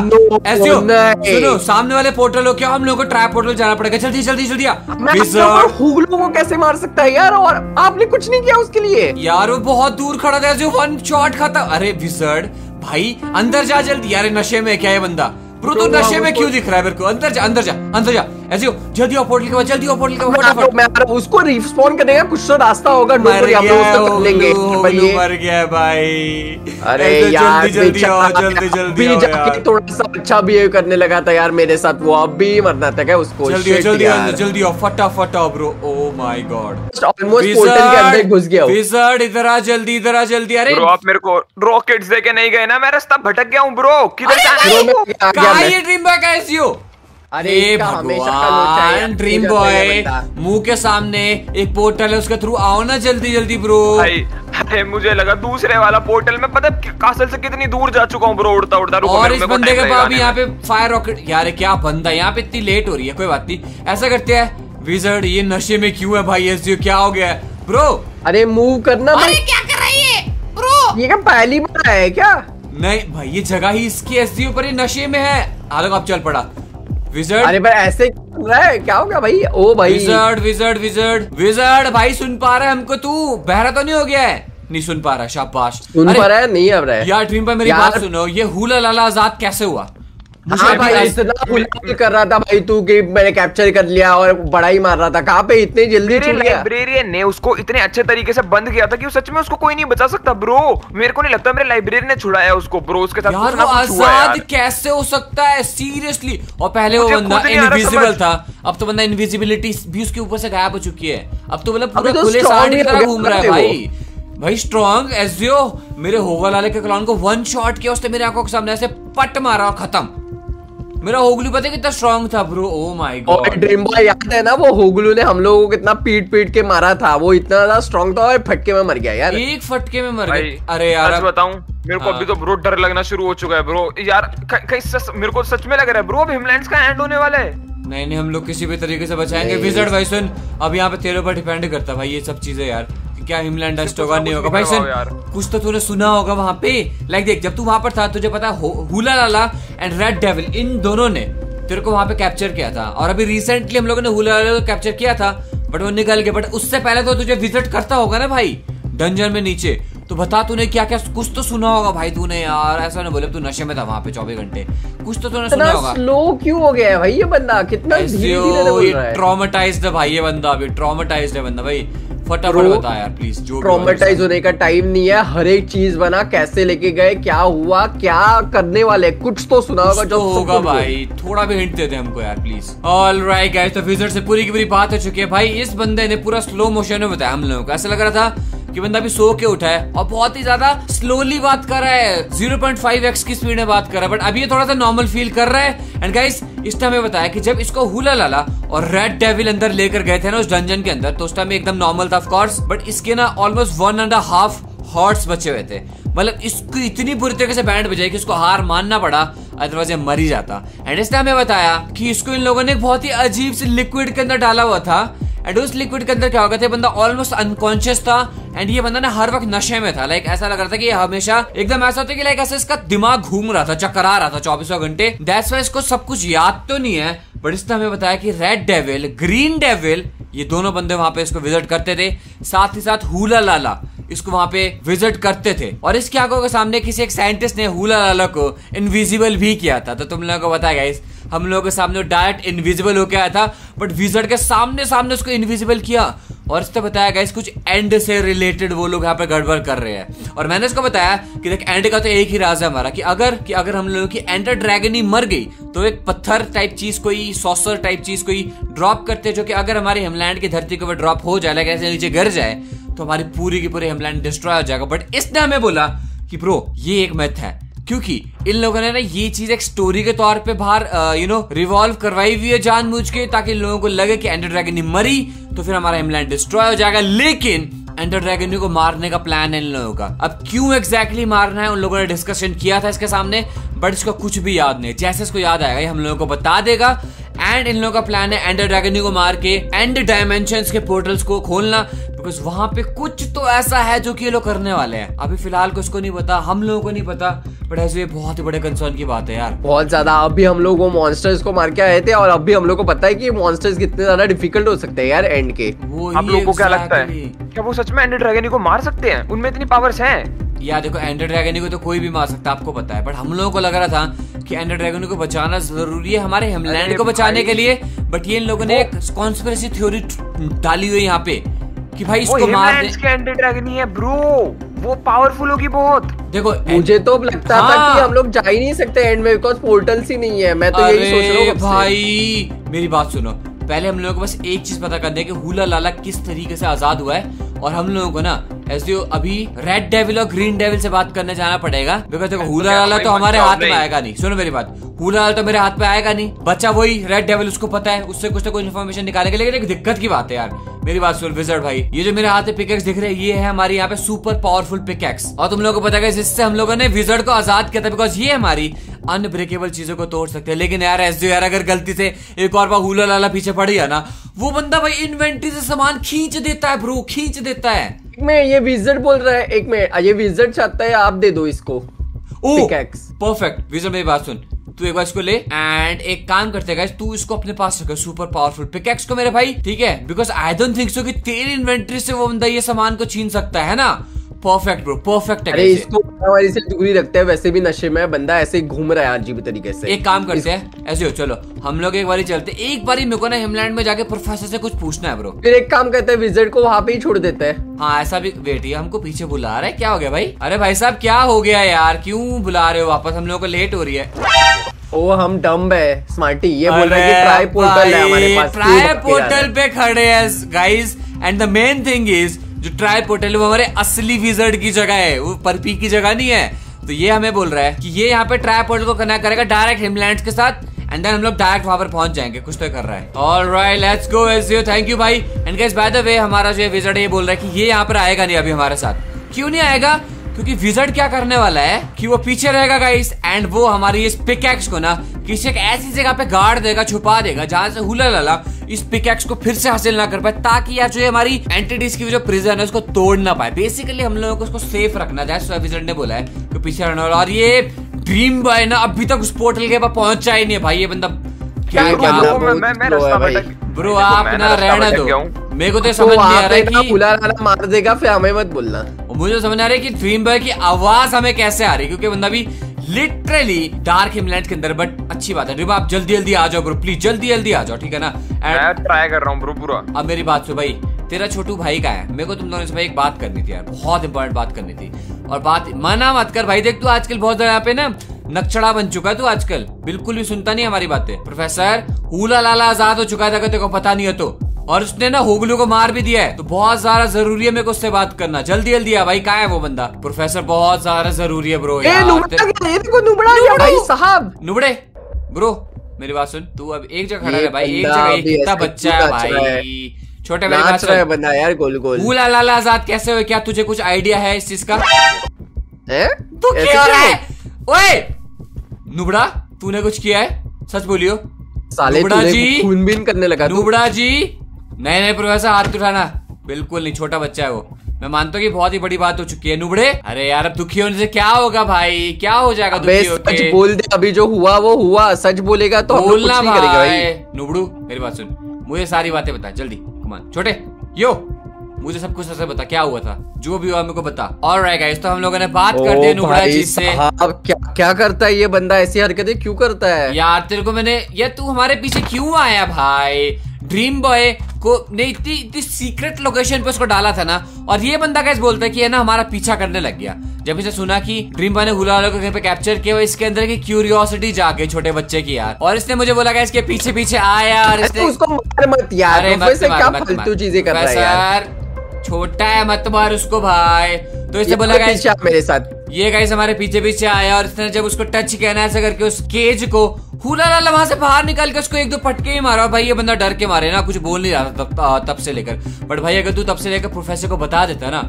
[SPEAKER 1] एसजीओ सुनो सामने वाले पोर्टल हो क्या? हम लोगों को ट्रैप पोर्टल जाना पड़ेगा। जल्दी जल्दी जल्दी विजर्ड
[SPEAKER 2] हुगलों को कैसे मार सकता है यार? और आपने कुछ नहीं किया उसके लिए?
[SPEAKER 1] यार वो बहुत दूर खड़ा था। जो वन शॉट खाता। अरे विजर्ड भाई अंदर जा जल्दी। यार नशे में क्या है बंदा? ब्रो तो
[SPEAKER 2] तो
[SPEAKER 1] नशे में
[SPEAKER 2] उसको-
[SPEAKER 1] क्यों दिख रहा है मेरे को? अंदर जा अंदर जा अंदर जा। ऐसे हो जल्दी आओ पोर्टल के बाद जल्दी आओ पोर्टल के बाद
[SPEAKER 2] मैं आ
[SPEAKER 1] फटाफट।
[SPEAKER 2] मैं आ रहा हूँ। उसको रिस्पॉन करने का कुछ तो रास्ता होगा
[SPEAKER 1] मर
[SPEAKER 2] वरी हम लोग उसको कर लेंगे। ये
[SPEAKER 1] मर गया भाई।
[SPEAKER 2] अरे यार
[SPEAKER 1] जल्दी जल्दी आओ जल्दी जल्दी आओ यार।
[SPEAKER 2] थोड़ा सा अच्छा बिहेव करने लगा था यार मेरे साथ वो अब भी मरना था क्या उसको?
[SPEAKER 1] जल्दी जल्दी आओ जल्दी आओ फटाफट आओ bro. Oh my god
[SPEAKER 2] almost portal के अंदर घुस गया।
[SPEAKER 1] विजर्ड इधर आ जल्दी इधर आ जल्दी। अरे
[SPEAKER 3] ब्रो आप मेरे को रॉकेट्स देके नहीं गए ना मैं रास्ता भटक गया हूँ ब्रो। किधर जाना है?
[SPEAKER 2] Bro, मैं आ गया
[SPEAKER 1] कहा
[SPEAKER 2] मैं।
[SPEAKER 1] ये ड्रीम बॉय का एसईओ
[SPEAKER 2] अरे है
[SPEAKER 1] भगवान ड्रीम बॉय मुँह के सामने एक पोर्टल है उसके थ्रू आओ ना जल्दी जल्दी ब्रो
[SPEAKER 3] अरे मुझे लगा दूसरे वाला पोर्टल में पता है कासल से कितनी दूर जा चुका हूँ ब्रो उड़ता उड़ता रुको
[SPEAKER 1] और इस बंदे के पास यहाँ पे फायर रॉकेट यार क्या बंदा है? यहाँ पे इतनी लेट हो रही है कोई बात नहीं। ऐसा करते हैं विजर्ड ये नशे में क्यों है भाई एसईओ क्या हो गया? है ब्रो
[SPEAKER 2] अरे मूव करना भाई।
[SPEAKER 1] क्या कर रही है? ब्रो
[SPEAKER 2] ये क्या पहली बार है क्या?
[SPEAKER 1] नहीं भाई ये जगह ही इसकी ऐसी ऊपर ही नशे में है। आलोक अब चल पड़ा। विजर्ड
[SPEAKER 2] अरे पर ऐसे रहा है? क्या हो गया भाई? ओ भाई।
[SPEAKER 1] विजर्ड विजर्ड विजर्ड विजर्ड भाई सुन पा रहा है हमको तू। बहरा तो नहीं हो गया है? नहीं सुन पा रहा शाबाश।
[SPEAKER 2] सुन पा रहा है नहीं अब रहा है।
[SPEAKER 1] यार ड्रीम पर मेरी बात सुनो ये हुला लाला आज़ाद कैसे हुआ?
[SPEAKER 2] हाँ भाई इतना बुला कर रहा था भाई तू कि मैंने कैप्चर कर लिया और बड़ा ही मार रहा था। कहाँ पे इतनी जल्दी
[SPEAKER 3] मेरे लाइब्रेरियन ने उसको इतने अच्छे तरीके से बंद किया था कि सच में उसको कोई नहीं बचा सकता ब्रो मेरे को नहीं लगता मेरे लाइब्रेरियन ने छुड़ाया उसको ब्रो उसके साथ
[SPEAKER 1] यार वो
[SPEAKER 3] है
[SPEAKER 1] आज़ाद। कैसे हो सकता है? सीरियसली और पहले वो बंदा इनविजिबल था। अब तो बंदा इनविजिबिलिटी भी उसके ऊपर से गायब हो चुकी है। अब तो मतलब पूरा
[SPEAKER 2] तो
[SPEAKER 1] खुले साठ की तरह घूम रहा है
[SPEAKER 2] है
[SPEAKER 1] भाई। भाई स्ट्रॉन्ग एसजीओ मेरे होगल वाले के क्लॉन को वन शॉट किया उसने मेरे आँखों के सामने ऐसे पट मारा और खत्म। मेरा होगलू पता है कितना स्ट्रॉन्ग था ब्रो ओ माय
[SPEAKER 2] और ड्रीम बॉय याद है ना वो होगलू ने हम लोगों को कितना पीट पीट के मारा था? वो इतना ज़्यादा स्ट्रॉन्ग था और फटके में मर गया यार।
[SPEAKER 1] एक फटके में मर
[SPEAKER 3] भाई
[SPEAKER 1] गए अरे यार
[SPEAKER 3] सच बताऊँ मेरे को
[SPEAKER 1] हाँ।
[SPEAKER 3] अभी तो ब्रो डर लगना शुरू हो चुका है ब्रो यार कहीं सच मेरे को सच में लग रहा है ब्रो अब हिमलैंड्स का एंड होने वाला है।
[SPEAKER 1] नहीं नहीं हम लोग किसी भी तरीके से बचाएँगे। विजर्ड भाई सुन अब यहाँ पे तेरे पर डिपेंड करता भाई ये सब चीज़ें यार। क्या हिमलैंड डस्ट होगा नहीं होगा? भाई
[SPEAKER 3] यार।
[SPEAKER 1] कुछ तो तूने सुना होगा वहाँ पे। लाइक देख जब तू वहाँ पर था तुझे पता हुला लाला एंड रेड डेविल इन दोनों ने तेरे को वहाँ पे कैप्चर किया था। और अभी रिसेंटली हम लोगों ने हुला लाला को कैप्चर किया था बट वो निकल गया। बट उससे पहले तो तुझे विज़िट करता होगा ना भाई डंजन में नीचे। तो बता तूने क्या क्या कुछ तो सुना होगा भाई तूने यार। ऐसा ना बोले तू नशे में था वहाँ पे चौबीस घंटे। कुछ तो तूने सुना होगा।
[SPEAKER 2] स्लो क्यों हो गया है भाई ये बंदा? कितना है।
[SPEAKER 1] ट्रॉमेटाइज्ड है भाई ये बंदा अभी ट्रॉमेटाइज्ड है बंदा भाई। फटाफट
[SPEAKER 2] बताया
[SPEAKER 1] बता यार प्लीज़ जो भी
[SPEAKER 2] होने का टाइम नहीं है। हर एक चीज़ बना कैसे लेके गए क्या हुआ क्या करने वाले कुछ तो सुना होगा जो
[SPEAKER 1] तो होगा भाई। थोड़ा भी हिंट देते दे हमको यार प्लीज़ ऑल राइट गाइस तो विजर्ड से पूरी की पूरी बात हो चुकी है। भाई इस बंदे ने पूरा स्लो मोशन में बताया हम लोगों को। ऐसा लग रहा था कि बंदा अभी सो के उठा है और बहुत ही ज़्यादा स्लोली बात कर रहा है। 0.5x की स्पीड में बात कर रहा है। बट अभी ये थोड़ा सा नॉर्मल फील कर रहा है। एंड गाइस इस टाइम बताया कि जब इसको हुला लाला और रेड डेविल अंदर लेकर गए थे ना उस डंजन के अंदर तो उस टाइम एकदम नॉर्मल था ऑफ़ कोर्स बट इसके ना almost one and half hearts बचे हुए थे। मतलब इसको इतनी बुरी तरीके से बैंड बजाई कि इसको हार मानना पड़ा अदरवाइज़ ये मर ही जाता। एंड इस टाइम में बताया कि इसको इन लोगों ने एक बहुत ही अजीब से लिक्विड के अंदर डाला हुआ था। एंड उस लिक्विड के अंदर क्या हो गया था? बंदा ऑलमोस्ट अनकॉन्शियस था। एंड ये बंदा ना हर वक्त नशे में था। लाइक ऐसा लग रहा था कि हमेशा एकदम ऐसा होता है कि लाइक ऐसा इसका दिमाग घूम रहा था चक्करा रहा था चौबीसों घंटे। दैट्स वाई इसको सब कुछ याद तो नहीं है बट इसने हमें बताया कि रेड डेविल ग्रीन डेविल ये दोनों बंदे वहाँ पे इसको विज़िट करते थे। साथ ही साथ हुला लाला इसको वहाँ पे विज़िट करते थे। और इसकी आँखों के सामने किसी एक साइंटिस्ट ने हुला लाला को इनविजिबल भी किया था। तो तुम लोगों को बताया गाइस हम लोगों के सामने डायरेक्ट इनविजिबल होके आया था बट विज़िट के सामने सामने उसको इनविजिबल किया। और इसने बताया गाइस कुछ एंड से रिलेटेड वो लोग यहाँ पे गड़बड़ कर रहे हैं। और मैंने इसको बताया कि देख एंड का तो एक ही राज है हमारा, कि अगर कि अगर हम लोगों की एंडर ड्रैगन ही मर गई तो एक पत्थर टाइप चीज़ कोई सॉसर टाइप चीज़ कोई ड्रॉप करते जो कि अगर हमारे हिमलैंड की धरती के ऊपर ड्रॉप हो जाए लाइक ऐसे नीचे गिर जाए तो हमारी पूरी की पूरी हिमलैंड डिस्ट्रॉय हो जाएगा। बट इसने हमें बोला कि ब्रो ये एक मैथ है। क्योंकि इन लोगों ने ना ये चीज़ एक स्टोरी के तौर पे बाहर यू नो रिवॉल्व करवाई हुई है जानबूझ के, ताकि लोगों को लगे कि एंडर ड्रैगन मरी तो फिर हमारा हिमलैंड डिस्ट्रॉय हो जाएगा। लेकिन एंडर ड्रैगन को मारने का प्लान है इन लोगों का। अब क्यों एग्जैक्टली मारना है? उन लोगों ने डिस्कशन किया था इसके सामने बट इसको कुछ भी याद नहीं। जैसे इसको याद आएगा, ये हम लोगों को बता देगा। एंड इन लोगों का प्लान है एंडर ड्रैगन को मार के एंड डायमेंशन के पोर्टल्स को खोलना बिकॉज़ वहाँ पे कुछ तो ऐसा है जो कि ये लोग करने वाले हैं। अभी फ़िलहाल को नहीं पता, हम लोगों को नहीं पता बट ऐसे ये बहुत ही बड़े कंसर्न की बात है यार।
[SPEAKER 2] बहुत ज़्यादा। अभी हम लोग वो मॉन्स्टर्स को मार के आए थे और अभी हम लोग को पता है कि मॉन्स्टर्स कितने ज़्यादा डिफ़िकल्ट हो सकते हैं यार एंड के।
[SPEAKER 1] वो
[SPEAKER 3] आप लोगों को क्या लगता है? क्या वो सच में एंडर ड्रैगन को मार सकते हैं? उनमें इतनी पावर्स हैं।
[SPEAKER 1] या देखो एंडर ड्रैगन को तो कोई भी मार सकता है आपको पता है। बट हम लोगों को लग रहा था कि एंडर ड्रैगन को बचाना ज़रूरी है हमारे हेमलैंड को बचाने के लिए। बट ये इन लोगों ने एक कॉन्स्पिरेसी थ्योरी डाली हुई यहाँ पे कि भाई इसको मार
[SPEAKER 3] हिमलैंड्स
[SPEAKER 1] दे
[SPEAKER 3] के एंडर ड्रैगन ही है ब्रो वो पावरफुल होगी बहुत
[SPEAKER 1] देखो
[SPEAKER 2] मुझे तो लगता हाँ। था
[SPEAKER 1] हाँ।
[SPEAKER 2] कि हम लोग जा ही नहीं सकते एंड में बिकॉज़ पोर्टल्स ही नहीं है मैं तो यही सोच रहा हूँ
[SPEAKER 1] भाई मेरी बात सुनो पहले हम लोगों को बस एक चीज़ पता करनी है कि हुला लाला किस तरीके से आज़ाद हुआ है और हम लोगों को ना ऐसे अभी रेड डेविल और ग्रीन डेविल से बात करने जाना पड़ेगा। बिकॉज़ देखो हुला लाला तो हमारे हाथ में आएगा नहीं। सुनो मेरी बात। हुला लाला तो मेरे हाथ में आएगा नहीं। बच्चा वही रेड डेविल उसको पता है उससे कुछ ना कुछ इन्फॉर्मेशन निकालने के लेकिन एक दिक्कत की बात है यार। मेरी बात सुन विजर्ड भाई। ये जो मेरे हाथ में पिकेक्स दिख रहे हैं ये है हमारी यहाँ पे सुपर पावरफुल पिकेक्स और तुम लोगों को पता है जिससे हम लोगों ने विजर्ड को आज़ाद किया था बिकॉज़ ये हमारी अनब्रेकेबल चीज़ों को तोड़ सकते हैं। लेकिन यार एस यार अगर गलती से एक और बार हुला लाला पीछे पड़ गया ना वो बंदा भाई इन्वेंट्री से सामान खींच देता है ब्रो खींच देता है।
[SPEAKER 2] एक में ये विजर्ड बोल रहा है एक में ये विजर्ड चाहता है आप दे दो इसको।
[SPEAKER 1] परफेक्ट विजय मेरी बात सुन। तू एक बार इसको ले एंड एक काम करते गाइस तू इसको अपने पास रख सुपर पावरफुल पिकेक्स को मेरे भाई ठीक है? Because I don't think so कि तेरी इन्वेंट्री से वो बंदा ये सामान को छीन सकता है ना? परफेक्ट ब्रो परफेक्ट है
[SPEAKER 2] अरे इसको हमारी से दूरी रखते हैं वैसे भी नशे में बंदा ऐसे ही घूम रहा है अजीब तरीके से।
[SPEAKER 1] एक काम करते हैं ऐसे हो चलो हम लोग एक बारी चलते एक बारी मेरे को ना हिमलैंड में जाके प्रोफेसर से कुछ पूछना है ब्रो
[SPEAKER 2] फिर एक काम करते हैं विजर्ड को वहाँ पे ही छोड़ देते हैं।
[SPEAKER 1] हाँ ऐसा भी वेट ये हमको पीछे बुला रहा है? क्या हो गया भाई? अरे भाई साहब क्या हो गया यार? क्यूँ बुला रहे हो वापस? हम लोग को लेट हो रही है।
[SPEAKER 2] ओ हम डम्ब है स्मार्टी ये बोल रहा है कि ट्राई पोर्टल है हमारे पास
[SPEAKER 1] ट्राई पोर्टल पे खड़े हैं guys and the main thing is जो ट्राई पोर्टल वो हमारे असली विजर्ड की जगह है, वो परपी की जगह नहीं है। तो ये हमें बोल रहा है कि ये यहाँ पे ट्राई पोर्टल को कनेक्ट करेगा डायरेक्ट हिमलैंड के साथ एंड देन हम लोग डायरेक्ट वहाँ पर पहुँच जाएँगे, कुछ तो कर रहा है। All right let's go as you thank you भाई and guys by the way हमारा जो विजर्ड है, ये बोल रहा है कि ये यहाँ पर आएगा नहीं अभी हमारे साथ। क्यों नहीं आएगा? क्योंकि विजर्ड क्या करने वाला है कि वो पीछे रहेगा गाइस एंड वो हमारी इस पिकैक्स को ना किसी एक ऐसी जगह पे गाड़ देगा, छुपा देगा, जहाँ से हुला लाला इस पिकैक्स को फिर से हासिल ना कर पाए, ताकि यार जो हमारी एंटिटीज की जो प्रिजन है, उसको तोड़ ना पाए। बेसिकली हम लोगों को उसको सेफ़ रखना जैसे विजर्ड ने बोला है कि पीछे रहने वाला। और ये ड्रीम बॉय ना, अभी तक उस पोर्टल के पास पहुँचा ही नहीं है भाई, ये बंदा क्या क्या
[SPEAKER 3] ब्रो,
[SPEAKER 1] आप ना रहने दो। मेरे को तो
[SPEAKER 2] तो
[SPEAKER 1] समझ नहीं आ रहा है कि
[SPEAKER 2] बुला लाला मार देगा फिर हमें मत बोलना।
[SPEAKER 1] और मुझे समझ आ रहा है कि ड्रीम बॉय की आवाज़ हमें कैसे आ रही है क्योंकि बंदा भी लिटरली डार्क हिमलैंड के अंदर बट अच्छी बात है। ड्रीम आप जल्दी जल्दी आ जाओ ब्रो प्लीज़ जल्दी जल्दी आ जाओ ठीक है ना?
[SPEAKER 3] मैं ट्राई कर रहा हूँ ब्रो पूरा।
[SPEAKER 1] अब मेरी बात सुन भाई तेरा छोटू भाई का है? मेरे को तुम दोनों से भाई एक बात करनी थी यार बहुत इंपॉर्टेंट बात करनी थी। और बात मना मत कर भाई देख तू आजकल बहुत ज़्यादा यहाँ पे ना नक्चड़ा बन चुका है तू आजकल। बिल्कुल भी सुनता नहीं हमारी बातें। प्रोफेसर हुला लाला आज़ाद हो चुका था अगर तेरे को पता नहीं है तो। और उसने ना होगलू को मार भी दिया है। तो बहुत ज़्यादा ज़रूरी है मेरे को उससे बात करना। जल्दी जल्दी आ भाई कहाँ है वो बंदा? प्रोफेसर बहुत ज़्यादा ज़रूरी है ब्रो यार
[SPEAKER 2] नुबड़ा भाई साहब!
[SPEAKER 1] नुबड़े! ब्रो मेरी बात सुन। तू अब एक जगह खड़ा है भाई एक जगह कितना बच्चा है
[SPEAKER 2] है।
[SPEAKER 1] भाई। छोटे बात
[SPEAKER 2] नाच रहा है बंदा यार गोल गोल।
[SPEAKER 1] हुला लाला आज़ाद कैसे हुए? क्या तुझे कुछ आइडिया है इस चीज़ का?
[SPEAKER 2] हैं?
[SPEAKER 1] तू क्या रहा है? ओए! नुबड़ा तूने कुछ किया है? सच बोलियो।
[SPEAKER 2] साले
[SPEAKER 1] नुबड़ा
[SPEAKER 2] तूने
[SPEAKER 1] जी
[SPEAKER 2] खूनबीन करने लगा
[SPEAKER 1] नुबड़ा जी नहीं नहीं प्रोफेसर हाथ उठाना। बिल्कुल नहीं छोटा बच्चा है वो। मैं मानता हूँ कि बहुत ही बड़ी बात हो चुकी है नुबड़े। अरे यार अब दुखी होने से क्या होगा भाई? क्या हो जाएगा दुखी
[SPEAKER 2] सच
[SPEAKER 1] होके
[SPEAKER 2] बोल दे अभी जो हुआ वो हुआ। सच बोलेगा तो
[SPEAKER 1] बोलना भाई।
[SPEAKER 2] भाई।
[SPEAKER 1] नुबड़ू मेरी बात सुन। मुझे सारी बातें बता जल्दी। कमान छोटे। यो। मुझे सब कुछ ऐसे बता क्या हुआ था? जो भी हुआ मेरे को बता। और राइट गाइस तो हम लोगों ने बात कर दी नुबड़ा जी से।
[SPEAKER 2] साहब क्या क्या करता है ये बंदा? ऐसी हरकतें क्यों करता है?
[SPEAKER 1] यार तेरे को मैंने यार तू हमारे पीछे क्यों आया भाई? ड्रीम बॉय को ने इतनी इतनी सीक्रेट लोकेशन पे उसको डाला था ना। और ये बंदा कैसे बोलता है कि ये ना हमारा पीछा करने लग गया। जब इसे सुना कि ड्रीम बॉय ने हुला को घर पे कैप्चर किया इसके अंदर की क्यूरियोसिटी जागे छोटे बच्चे की यार। और इसने मुझे बोला इसके पीछे पीछे आया और इसने
[SPEAKER 2] उसको मत यार
[SPEAKER 1] अरे
[SPEAKER 2] प्रोफेसर
[SPEAKER 1] मत मार,
[SPEAKER 2] क्या
[SPEAKER 1] मत
[SPEAKER 2] फालतू
[SPEAKER 1] मार।
[SPEAKER 2] चीज़ें कर रहा है यार?
[SPEAKER 1] प्रोफेसर, छोटा है मत मार उसको भाई। तो इसने बोला गाइस
[SPEAKER 2] मेरे साथ।
[SPEAKER 1] ये गाइस हमारे पीछे पीछे आया और इसने जब उसको टच किया ना ऐसा करके उस केज को हुला लाला वहाँ से बाहर निकाल के उसको एक दो पटके ही मारा। भाई ये बंदा डर के मारे ना कुछ बोल नहीं रहा था तब, तब से लेकर। बट भाई अगर तू तब से लेकर प्रोफेसर को बता देता ना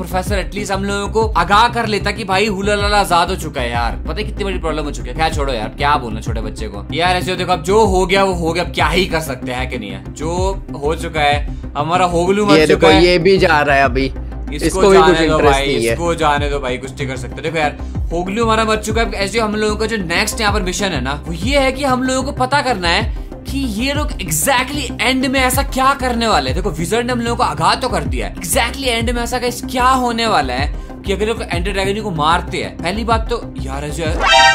[SPEAKER 1] प्रोफेसर एटलीस्ट हम लोगों को आगाह कर लेता कि भाई हुला लाला आज़ाद हो चुका है यार। पता है कितनी बड़ी प्रॉब्लम हो चुकी है? क्या छोड़ो यार क्या बोलना छोटे बच्चे को? यार ऐसे देखो अब जो हो गया वो हो गया अब क्या ही कर सकते हैं कि नहीं है? जो हो चुका है हमारा होगलू मर चुका है।
[SPEAKER 2] ये भी जा रहा है अभी।
[SPEAKER 1] इसको,
[SPEAKER 2] इसको
[SPEAKER 1] जाने दो भाई इसको जाने दो भाई कुछ नहीं कर सकते। देखो यार होगलू हमारा मर चुका है ऐसे हम लोगों का जो नेक्स्ट यहाँ पर मिशन है ना वो ये है कि हम लोगों को पता करना है कि ये लोग एग्जैक्टली exactly एंड में ऐसा क्या करने वाले हैं? देखो विजर्ड ने हम लोगों को आगाह तो कर दिया है। एग्जैक्टली exactly एंड में ऐसा क्या होने वाला है कि अगर लोग एंडर ड्रैगन को मारते हैं? पहली बात तो यार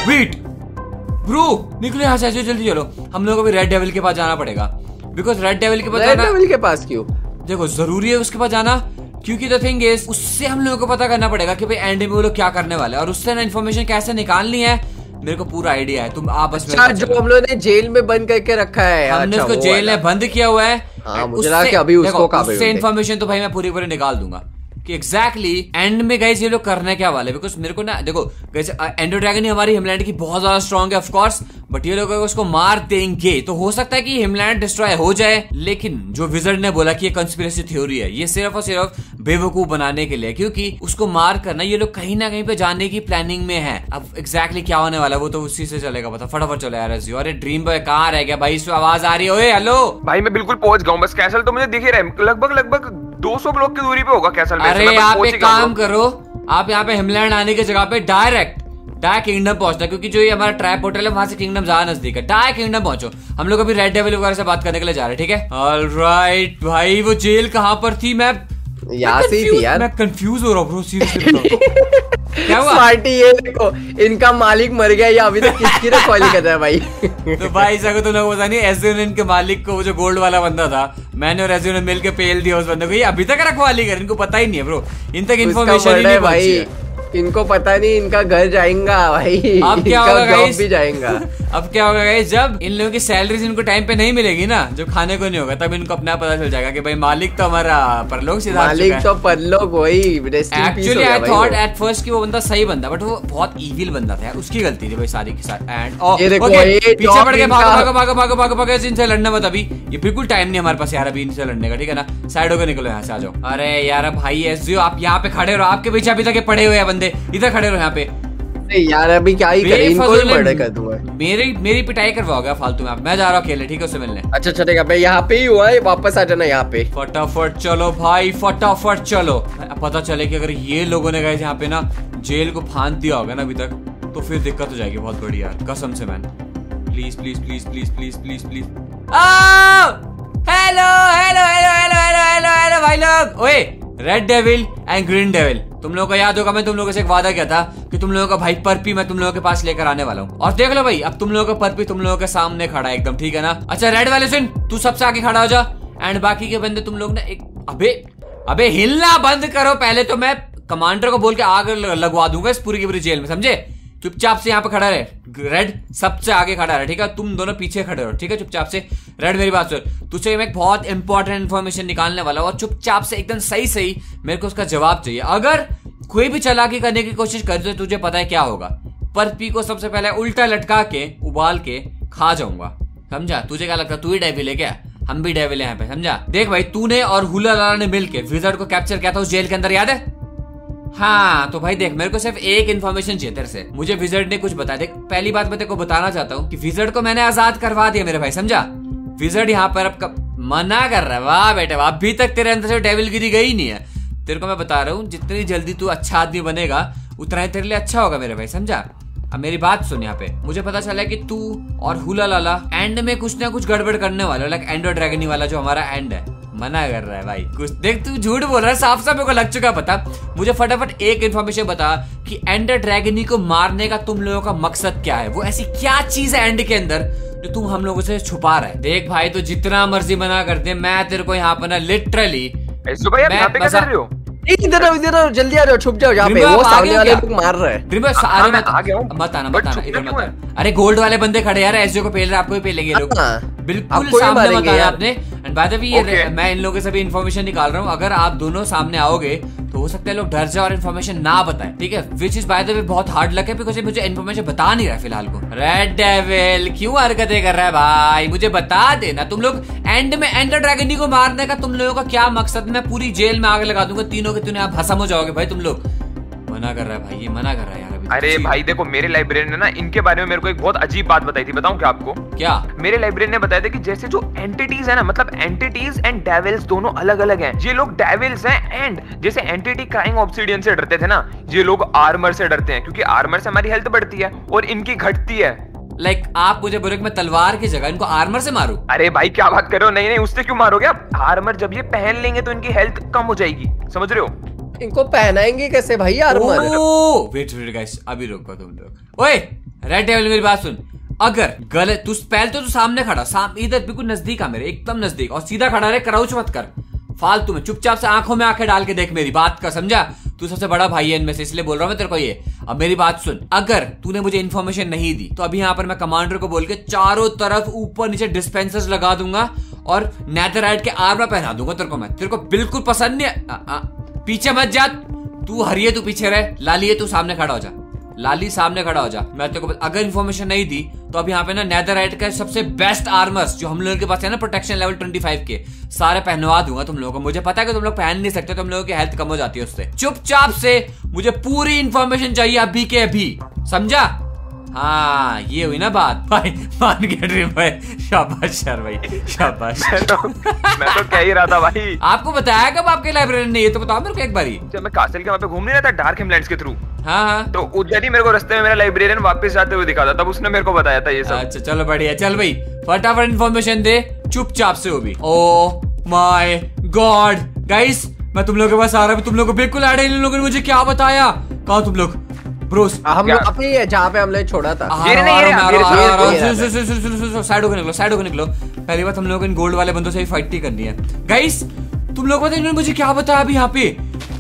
[SPEAKER 1] वेट ब्रो निकलो यहाँ से जल्दी चलो। हम लोगों को भी रेड डेविल के पास जाना पड़ेगा। बिकॉज़ रेड डेविल के पास
[SPEAKER 2] रेड
[SPEAKER 1] जाना
[SPEAKER 2] के पास क्यों?
[SPEAKER 1] देखो ज़रूरी है उसके पास जाना। क्योंकि द थिंग इज़ उससे हम लोगों को पता करना पड़ेगा कि भाई एंड में वो लोग क्या करने वाले हैं। और उससे ना इन्फॉर्मेशन कैसे निकालनी है मेरे को पूरा आइडिया है तुम आप बस
[SPEAKER 2] अच्छा जो हम लोग ने जेल में बंद करके रखा है
[SPEAKER 1] हमने
[SPEAKER 2] अच्छा,
[SPEAKER 1] उसको जेल में बंद किया हुआ है।
[SPEAKER 2] हाँ, मुझे लगा कि अभी उसको
[SPEAKER 1] उससे इन्फॉर्मेशन तो भाई मैं पूरी पूरी निकाल दूँगा। कि एग्जैक्टली एंड में गए ये लोग करने क्या वाले? बिकॉज़ मेरे को ना देखो गाइज़ एंडो ड्रैगन हमारी हिमलैंड की बहुत ज़्यादा स्ट्रांग है ऑफकोर्स बट ये लोग अगर उसको मार देंगे तो हो सकता है कि हिमलैंड डिस्ट्रॉय हो जाए। लेकिन जो विजर्ड ने बोला कि ये कंस्पिरेसी थ्योरी है ये सिर्फ़ और सिर्फ़ बेवकूफ़ बनाने के लिए क्योंकि उसको मार करना ये लोग कहीं ना कहीं पे जाने की प्लानिंग में है। अब एग्जैक्टली exactly क्या होने वाला है, वो तो उसी से चलेगा पता फटाफट चलो यार ऐसे अरे ड्रीम बॉय कहाँ रह गया भाई? इसमें आवाज़ आ रही है हेलो
[SPEAKER 3] भाई मैं बिल्कुल पहुँच गया हूँ बस कैसल तो मुझे दिख ही रहा है। लगभग लगभग 200 ब्लॉक की दूरी पे होगा कैसल
[SPEAKER 1] अरे आप एक काम करो आप यहाँ पे हिमलैंड आने की जगह पे डायरेक्ट डायरेक्ट किंगडम पहुँचना क्योंकि जो ये हमारा ट्रैप होटल है वहाँ से किंगडम ज़्यादा नज़दीक है। डायरेक्ट किंगडम पहुंचो। हम लोग अभी रेड डेविल वगैरह से बात करने के लिए जा रहे हैं ठीक है? ऑल राइट भाई वो जेल कहाँ पर थी? मैं
[SPEAKER 2] यहाँ से ही थी यार।
[SPEAKER 1] मैं कंफ्यूज हो रहा हूँ सीरियसली क्या हुआ?
[SPEAKER 2] स्मार्टी ये देखो इनका मालिक मर गया ये अभी तक किसकी रखवाली कर रहा है भाई?
[SPEAKER 1] तो भाई सको तुम लोग पता नहीं एसयून के मालिक को वो जो गोल्ड वाला बंदा था मैंने और एसयून मिल के पेल दिया उस बंदे को। ये अभी तक रखवाली कर इनको पता ही नहीं है ब्रो इन तक इन्फॉर्मेशन ही नहीं
[SPEAKER 2] भाई। इनको पता नहीं इनका घर जाएगा भाई।
[SPEAKER 1] अब क्या होगा गाइस
[SPEAKER 2] भी जाएगा।
[SPEAKER 1] अब क्या होगा गाइस जब इन लोगों की सैलरीज इनको टाइम पे नहीं मिलेगी ना जो खाने को नहीं होगा तब इनको अपना पता चल जाएगा कि भाई मालिक तो हमारा परलोक सिधार
[SPEAKER 2] मालिक तो परलोक वही
[SPEAKER 1] actually I thought at first कि वो बंदा सही बंदा बट वो बहुत इविल बंदा था यार उसकी गलती थी भाई सारी के साथ एंड ओके पीछे पड़ गए भागो भागो भागो भागो भागो भागो इनसे लड़ना मत अभी ये बिल्कुल टाइम नहीं हमारे पास यार अभी इनसे लड़ने का ठीक है ना? साइड होकर निकलो यहाँ से आ जाओ। अरे यार भाई एस आप यहाँ पे खड़े रहो आपके पीछे अभी तक पड़े हुए हैं बंदे इधर खड़े रहो यहाँ पे।
[SPEAKER 2] यार अभी क्या ही करे इनको ही मर्डर कर दूँगा
[SPEAKER 1] मेरी मेरी पिटाई करवाओगे फालतू में आप? मैं जा रहा हूँ खेलने ठीक है उससे मिलने।
[SPEAKER 2] अच्छा चलेगा मैं यहाँ पे ही हुआ है वापस आ जाना यहाँ पे।
[SPEAKER 1] फटाफट चलो भाई फटाफट चलो। पता चले कि अगर ये लोगों ने गए यहाँ पे ना जेल को फांद दिया होगा ना अभी तक तो फिर दिक्कत हो जाएगी बहुत बड़ी यार, कसम से man please please please please please please please hello hello hello hello hello hello hello भाई लोग। ओए red devil and green devil तुम लोगों को याद होगा, मैं तुम लोगों से एक वादा किया था कि तुम लोगों का भाई परपी मैं तुम लोगों के पास लेकर आने वाला हूँ। और देख लो भाई, अब तुम लोगों का परपी तुम लोगों के सामने खड़ा है एकदम, ठीक है ना? अच्छा रेड वाले, सुन, तू सबसे आगे खड़ा हो जा। एंड बाकी के बंदे तुम लोग ना एक अबे अबे, हिलना बंद करो पहले तो मैं कमांडर को बोल के आग लगवा दूँगा इस पूरी की पूरी जेल में, समझे? चुपचाप से यहाँ पे खड़ा रहे। रेड सबसे आगे खड़ा रहे, ठीक है? तुम दोनों पीछे खड़े रहो, ठीक है? चुपचाप से। रेड मेरी बात सुन। तुझे मैं बहुत इंपॉर्टेंट इन्फॉर्मेशन निकालने वाला हूँ और चुपचाप से एकदम सही सही मेरे को उसका जवाब चाहिए। अगर कोई भी चलाकी करने की कोशिश कर तो तुझे पता है क्या होगा। पर पी को सबसे पहले उल्टा लटका के, उबाल के खा जाऊँगा। समझा? तुझे क्या लगता? तू ही डेविल है क्या? हम भी डेविल हैं यहाँ पे, समझा? देख भाई, तूने और हुला लाला ने मिलके विजर्ड को कैप्चर किया था उस जेल के अंदर, याद है? हाँ तो भाई देख, मेरे को सिर्फ़ एक इन्फॉर्मेशन चाहिए तेरे से। मुझे विजर्ड ने कुछ बताया। देख, पहली बात मैं तेरे को बताना चाहता हूँ कि विजर्ड को मैंने आज़ाद करवा दिया मेरे भाई, समझा? विजर्ड यहाँ पर अब मना कर रहा है? वाह बेटे, वाह, अभी तक तेरे अंदर से डेविल गिरी गई नहीं है। तेरे को मैं बता रहा हूँ, जितनी जल्दी तू अच्छा आदमी बनेगा, उतना ही तेरे लिए अच्छा होगा मेरे भाई, समझा? अब मेरी बात सुन यहाँ पे। मुझे पता चला कि तू और हुला लाला एंड में कुछ ना कुछ गड़बड़ करने वाला लाइक एंड ड्रैगनी वाला जो हमारा एंड है। मना कर रहा है भाई कुछ देख तू झूठ बोल रहा है साफ़ साफ़ मेरे को लग चुका है पता मुझे फटाफट एक इन्फॉर्मेशन बता कि एंडर ड्रैगनी को मारने का तुम लोगों का मकसद क्या है वो ऐसी क्या चीज़ है एंड के अंदर जो तुम हम लोगों से छुपा रहा है देख भाई तो जितना मर्ज़ी मना कर दे मैं तेरे को यहाँ पर ना लिटरली
[SPEAKER 3] ऐसो हो
[SPEAKER 2] इधर इधर जल्दी आ जाओ छुप जाओ यहाँ पे वो सामने वाले मार रहे हैं
[SPEAKER 3] हाँ,
[SPEAKER 1] मत
[SPEAKER 3] आ गया हूँ।
[SPEAKER 1] मत आना मत आना इधर मत आना अरे गोल्ड वाले बंदे खड़े यार एसओ को पेल रहे आपको भी पेलेंगे लोग
[SPEAKER 2] हाँ।
[SPEAKER 1] बिल्कुल सामने
[SPEAKER 2] यार।
[SPEAKER 1] आपने। एंड बाय द वे ये मैं इन लोगों से भी इन्फॉर्मेशन निकाल रहा हूँ। अगर आप दोनों सामने आओगे तो हो सकता है लोग डर जाए और इन्फॉर्मेशन ना बताए ठीक है? Which is by the way बहुत हार्ड लक है बिकॉज़ मुझे इन्फॉर्मेशन बता नहीं रहा फ़िलहाल को। रेड डेविल क्यों हरकतें कर रहा है भाई? मुझे बता देना। तुम लोग एंड में एंडर ड्रैगन को मारने का तुम लोगों का क्या मकसद मैं पूरी जेल में आग लगा दूँगा तीनों के तीनों आप भसम हो जाओगे भाई तुम लोग। मना कर रहा है भाई ये मना कर रहा है यार।
[SPEAKER 3] अरे भाई देखो मेरे लाइब्रेरियन ने ना इनके बारे में मेरे को एक बहुत अजीब बात बताई थी। बताऊँ क्या आपको?
[SPEAKER 1] क्या?
[SPEAKER 3] मेरे लाइब्रेरियन ने बताया था कि जैसे जो एंटिटीज है ना मतलब एंटिटीज एंड डेविल्स दोनों अलग अलग हैं। ये लोग डेविल्स हैं एंड जैसे एंटिटी क्राइंग ऑब्सिडियन से डरते थे ना ये लोग आर्मर से डरते हैं क्योंकि आर्मर से हमारी हेल्थ बढ़ती है और इनकी घटती है।
[SPEAKER 1] लाइक like, आप मुझे बोलो कि मैं तलवार की जगह इनको आर्मर से मारू?
[SPEAKER 3] अरे भाई क्या बात कर रहे हो? नहीं नहीं उससे क्यों मारोगे आप? आर्मर जब ये पहन लेंगे तो इनकी हेल्थ कम हो जाएगी। समझ रहे हो?
[SPEAKER 2] इनको पहनाएँगे कैसे भाई आर्मर
[SPEAKER 1] वेट वेट गाइस अभी रुको तुम लोग ओए रेड डेविल मेरी बात सुन। अगर गलत तू पहले तो तू सामने खड़ा, साम, इधर बिल्कुल नज़दीक आ मेरे, एकदम नज़दीक, और सीधा खड़ा रहे क्राउच मत कर। फालतू में, चुपचाप से आँखों में आँखें डाल के देख मेरी बात का समझा? तू सबसे बड़ा भाई है इनमें से, इसलिए बोल रहा हूँ मैं तेरे को ये। अब मेरी बात सुन, अगर तूने मुझे इन्फॉर्मेशन नहीं दी तो अभी यहाँ पर मैं कमांडर को बोल के चारों तरफ़ ऊपर नीचे डिस्पेंसर्स लगा दूँगा, और नेदरराइट के आर्मर पहना दूँगा तेरे को मैं। तेरे को बिल्कुल पसंद नहीं पीछे मत जा। तू हरिये तू पीछे रहे। लालिए तू सामने खड़ा हो जा। लाली सामने खड़ा हो जा। मैं तेरे को अगर इन्फॉर्मेशन नहीं दी तो अब यहाँ पे ना नेदरराइट का सबसे बेस्ट आर्मर्स जो हम लोगों के पास है ना प्रोटेक्शन लेवल 25 के, सारे पहनवा दूँगा तुम लोगों को। मुझे पता है कि तुम लोग पहन नहीं सकते तुम लोगों की हेल्थ कम हो जाती है उससे। चुपचाप से मुझे पूरी इन्फॉर्मेशन चाहिए अभी के अभी। समझा? हाँ ये हुई ना बात। भाई मान गया ड्रीम भाई। शाबाश सर भाई शाबाश।
[SPEAKER 3] मैं तो मैं तो कह ही रहा था भाई।
[SPEAKER 1] आपको बताया कब आपके लाइब्रेरी ने ये तो बताओ मेरे को एक बारी।
[SPEAKER 3] जब मैं कासल के वहाँ पे घूम नहीं रहा था डार्क हिमलैंड्स के थ्रू
[SPEAKER 1] हाँ हाँ।
[SPEAKER 3] तो उधर ही मेरे को रास्ते में मेरा लाइब्रेरियन वापस जाते हुए दिखा था तब उसने मेरे को बताया था ये सब।
[SPEAKER 1] अच्छा चलो बढ़िया चल भाई। फटाफट इन्फॉर्मेशन दे चुपचाप से वो भी। ओ माय गॉड गाइस मैं तुम लोगों के पास आ रहा हूँ तुम लोगों को बिल्कुल आड़े इन लोगों ने मुझे क्या बताया? कहा तुम लोग? ब्रोस
[SPEAKER 2] हम लोग अपनी है जहाँ पे हमने छोड़ा था।
[SPEAKER 3] ये नहीं, ये
[SPEAKER 1] हूँ,
[SPEAKER 3] ये
[SPEAKER 1] हूँ,
[SPEAKER 2] ये
[SPEAKER 1] हूँ। साइड होकर निकलो साइड होकर निकलो। पहली बात हम लोगों को इन गोल्ड वाले बंदों से ही फाइट ही करनी है। गाइस तुम लोग पता इन्होंने मुझे क्या बताया अभी यहाँ पे?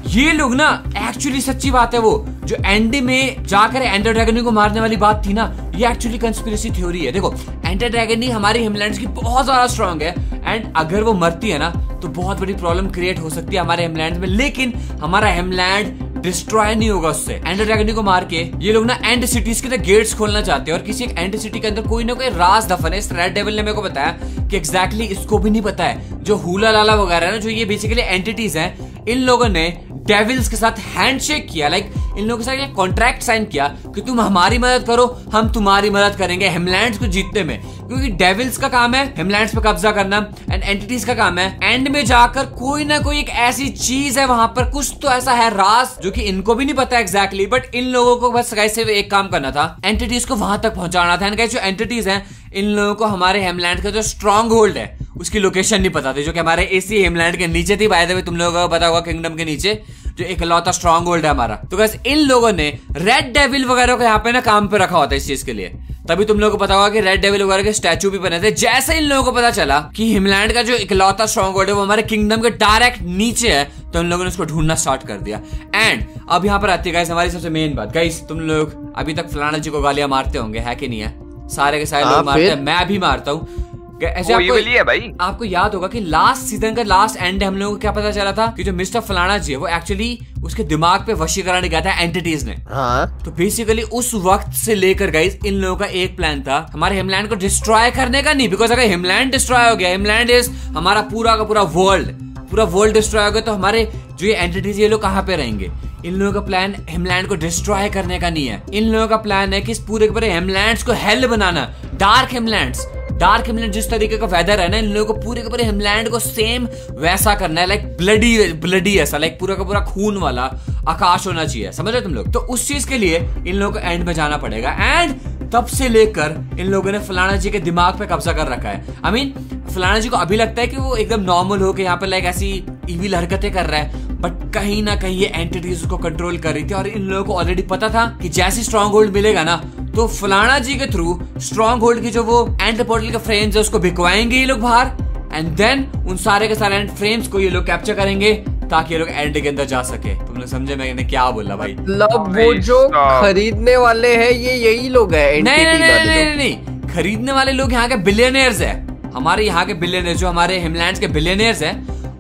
[SPEAKER 1] ये लोग ना एक्चुअली सच्ची बात है वो जो एंड में जाकर एंडर ड्रैगन को मारने वाली बात थी ना ये एक्चुअली कंस्पिरेसी थ्योरी है। देखो एंडर ड्रैगन हमारी हिमलैंड की बहुत ज़्यादा स्ट्रांग है एंड अगर वो मरती है ना तो बहुत बड़ी प्रॉब्लम क्रिएट हो सकती है हमारे हेमलैंड में। लेकिन हमारा हेमलैंड डिस्ट्रॉय नहीं होगा उससे. एंड ड्रैगन को मार के ये लोग ना एंड सिटीज़ के गेट्स खोलना चाहते हैं और किसी एक एंड सिटी के अंदर कोई ना कोई राज दफन है. इस रेड डेविल ने मेरे को बताया कि एग्जैक्टली exactly इसको भी नहीं पता है. जो हुला लाला वगैरह ना, जो ये बेसिकली एंटिटीज हैं, इन लोगों ने डेविल्स के साथ हैंडशेक किया. लाइक इन लोगों के साथ कॉन्ट्रैक्ट साइन किया कि तुम हमारी मदद करो, हम तुम्हारी मदद करेंगे हेमलैंड्स को जीतने में। क्योंकि डेविल्स का काम है हेमलैंड्स पे कब्जा करना एंड एंटिटीज का काम है। एंड में जाकर कोई ना कोई एक ऐसी चीज़ है वहाँ पर, कुछ तो ऐसा है रास जो कि इनको भी नहीं पता एग्जैक्टली बट इन लोगों को बस कैसे एक काम करना था। एंटिटीज को वहाँ तक पहुंचाना था। एंड जो एंटिटीज हैं, इन लोगों को हमारे हेमलैंड का जो स्ट्रॉन्ग होल्ड है, उसकी लोकेशन नहीं पता थी, जो कि हमारे इसी हेमलैंड के नीचे थी। बाय द वे तुम लोगों को पता होगा किंगडम के नीचे। जो इकलौता स्ट्रॉन्ग होल्ड है हमारा। तो बस इन लोगों ने रेड डेविल वगैरह को यहाँ पे ना काम पे रखा होता है इस चीज़ के लिए। तभी तुम लोगों को पता होगा कि रेड डेविल वगैरह के स्टैचू भी बने थे। जैसे इन लोगों को पता चला कि हिमलैंड का जो इकलौता स्ट्रॉन्ग होल्ड है वो हमारे किंगडम के डायरेक्ट नीचे है तो उन लोगों ने उसको ढूंढना स्टार्ट कर दिया। एंड अब यहाँ पर आती है गाइस हमारी सबसे मेन बात। गाइस तुम लोग अभी तक फलाना जी को गालियाँ मारते होंगे है कि नहीं है? सारे के सारे
[SPEAKER 2] हाँ,
[SPEAKER 1] लोग मारते हैं। मैं भी मारता हूँ। ऐसे आपको
[SPEAKER 3] है भाई।
[SPEAKER 1] आपको याद होगा कि लास्ट सीज़न का लास्ट एंड हम लोगों को क्या पता चला था कि जो मिस्टर फलाना जी है वो एक्चुअली उसके दिमाग पे वशीकरण गया था एंटिटीज ने।
[SPEAKER 2] हाँ।
[SPEAKER 1] तो बेसिकली उस वक्त से लेकर गई इन लोगों का एक प्लान था हमारे हिमलैंड को डिस्ट्रॉय करने का नहीं बिकॉज़ अगर हिमलैंड डिस्ट्रॉय हो गया हिमलैंड इज़ हमारा पूरा का पूरा वर्ल्ड पूरा वर्ल्ड डिस्ट्रॉय हो गया तो हमारे जो ये एंटिटीज ये लोग कहाँ पे रहेंगे? इन लोगों का प्लान हिमलैंड को डिस्ट्रॉय करने का नहीं है। इन लोगों का प्लान है कि इस पूरे के पूरे हिमलैंड्स को हेल बनाना डार्क हिमलैंड्स डार्क हिमलैंड जिस तरीके का वेदर है ना, इन लोगों को पूरे के पूरे हिमलैंड को सेम वैसा करना है लाइक ब्लडी ब्लडी ऐसा लाइक पूरा का पूरा खून वाला आकाश होना चाहिए, समझ रहे तुम लोग? तो उस चीज़ के लिए इन लोगों को एंड में जाना पड़ेगा। एंड तब से लेकर इन लोगों ने फलाना जी के दिमाग पे कब्जा कर रखा है। आई मीन फलाना जी को अभी लगता है कि वो एकदम नॉर्मल हो के यहाँ पे लाइक ऐसी इविल हरकतें कर रहा है। बट कहीं ना कहीं ये एंटिटीज उसको कंट्रोल कर रही थी और इन लोगों को ऑलरेडी पता था कि जैसी स्ट्रॉन्ग होल्ड मिलेगा ना तो फलाना जी के थ्रू स्ट्रॉन्ग होल्ड की जो वो एंड पोर्टल के फ्रेम्स है उसको बिकवाएँगे ये लोग बाहर। एंड देन उन सारे के सारे फ्रेम्स को ये लोग कैप्चर करेंगे ताकि ये लोग एंड के अंदर जा सके। तुम लोग समझे मैंने क्या बोला भाई?
[SPEAKER 2] मतलब वो जो खरीदने वाले हैं ये यही लोग हैं
[SPEAKER 1] नहीं नहीं नहीं नहीं नहीं खरीदने वाले लोग यहाँ के बिलियनियर्स है। हमारे यहाँ के बिलियनियर्स जो हमारे हिमलैंड के बिलियनियर्स है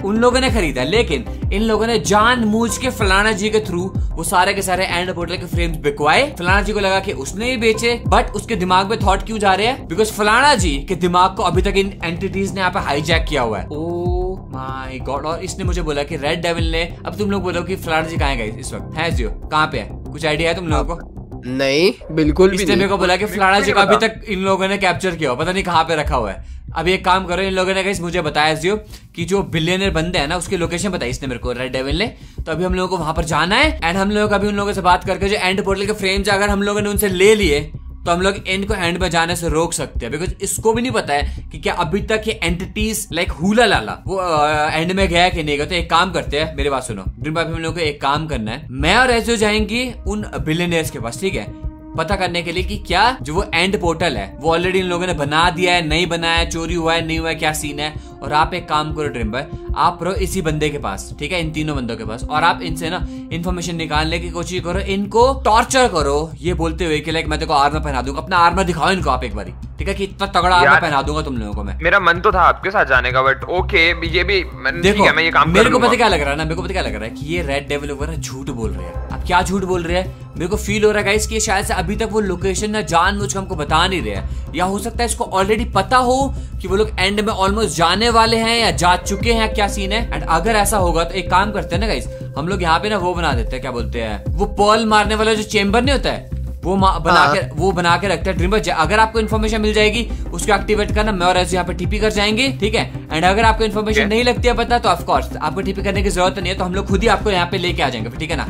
[SPEAKER 1] उन लोगों ने खरीदा। लेकिन इन लोगों ने जान मूझ के फलाना जी के थ्रू वो सारे के सारे एंड पोर्टल के फ्रेम्स बिकवाए। फलाना जी को लगा कि उसने ही बेचे बट उसके दिमाग में थॉट क्यों जा रहे हैं? बिकॉज़ फलाना जी के दिमाग को अभी तक इन एंटिटीज ने यहाँ पे हाईजैक किया हुआ है। ओ माय गॉड और इसने मुझे बोला कि रेड डेविल ने, अब तुम लोग बोलो कि फलाना जी कहा गए इस वक्त। है जियो, कहाँ पे है? कुछ आइडिया है तुम लोगों को?
[SPEAKER 2] नहीं बिल्कुल भी
[SPEAKER 1] इसने
[SPEAKER 2] नहीं।
[SPEAKER 1] मेरे को बोला कि फलाना जगह को अभी तक इन लोगों ने कैप्चर किया हो। पता नहीं कहाँ पे रखा हुआ है। अभी एक काम करो इन लोगों ने कहीं मुझे बताया जियो कि जो बिलियनर बंदे हैं ना उसकी लोकेशन बताई इसने मेरे को रेड डेविल ने। तो अभी हम लोगों को वहाँ पर जाना है एंड हम लोग अभी उन लोगों से बात करके जो एंड पोर्टल के फ्रेम्स अगर हम लोगों ने उनसे ले लिए तो हम लोग एंड को एंड में जाने से रोक सकते हैं। बिकॉज़ इसको भी नहीं पता है कि क्या अभी तक ये एंटिटीज लाइक हुला लाला वो एंड में गया कि नहीं गया। तो एक काम करते हैं, मेरे बात सुनो। ड्रीम हम लोग को एक काम करना है। मैं और ऐसे जाएँगी उन बिलियनियर्स के पास, ठीक है? पता करने के लिए कि क्या जो वो एंड पोर्टल है वो ऑलरेडी इन लोगों ने बना दिया है नहीं बनाया चोरी हुआ है नहीं हुआ है क्या सीन है? और आप एक काम करो ड्रीम बॉय आप रहो इसी बंदे के पास ठीक है? इन तीनों बंदों के पास। और आप इनसे ना इन्फॉर्मेशन निकालने की कोशिश करो इनको टॉर्चर करो ये बोलते हुए कि लाइक मैं तेको आर्मर पहना दूँगा अपना आर्मर दिखाओ इनको आप एक बारी ठीक है? कि इतना तगड़ा आर्मर पहना दूँगा तुम लोगों को मैं।
[SPEAKER 3] मेरा मन तो था आपके साथ जाने का बट ओके ये भी मैं-
[SPEAKER 1] देखो
[SPEAKER 3] मैं ये काम
[SPEAKER 1] मेरे को पता क्या लग रहा है ना मेरे को पता क्या लग रहा है कि ये रेड डेवलपर झूठ बोल रहे हैं। क्या झूठ बोल रहे हैं? मेरे को फील हो रहा है गाइस कि शायद से अभी तक वो लोकेशन ना जान मुझ हमको बता नहीं रहे हैं। या हो सकता है इसको ऑलरेडी पता हो कि वो लोग एंड में ऑलमोस्ट जाने वाले हैं या जा चुके हैं क्या सीन है? एंड अगर ऐसा होगा तो एक काम करते हैं ना गाइस हम लोग यहाँ पे ना वो बना देते हैं क्या बोलते हैं? वो पर्ल मारने वाला जो चेम्बर नहीं होता है वो बना
[SPEAKER 2] हाँ।
[SPEAKER 1] के वो बना के रखते हैं ड्रीमर अगर आपको इन्फॉर्मेशन मिल जाएगी उसको एक्टिवेट करना मैं और ऐसे यहाँ पे टीपी कर जाएँगे ठीक है? एंड अगर आपको इन्फॉर्मेशन नहीं लगती है पता तो ऑफकोर्स आपको टीपी करने की ज़रूरत नहीं है तो हम लोग खुद ही आपको यहाँ पे लेके आ जाएँगे ठीक है ना?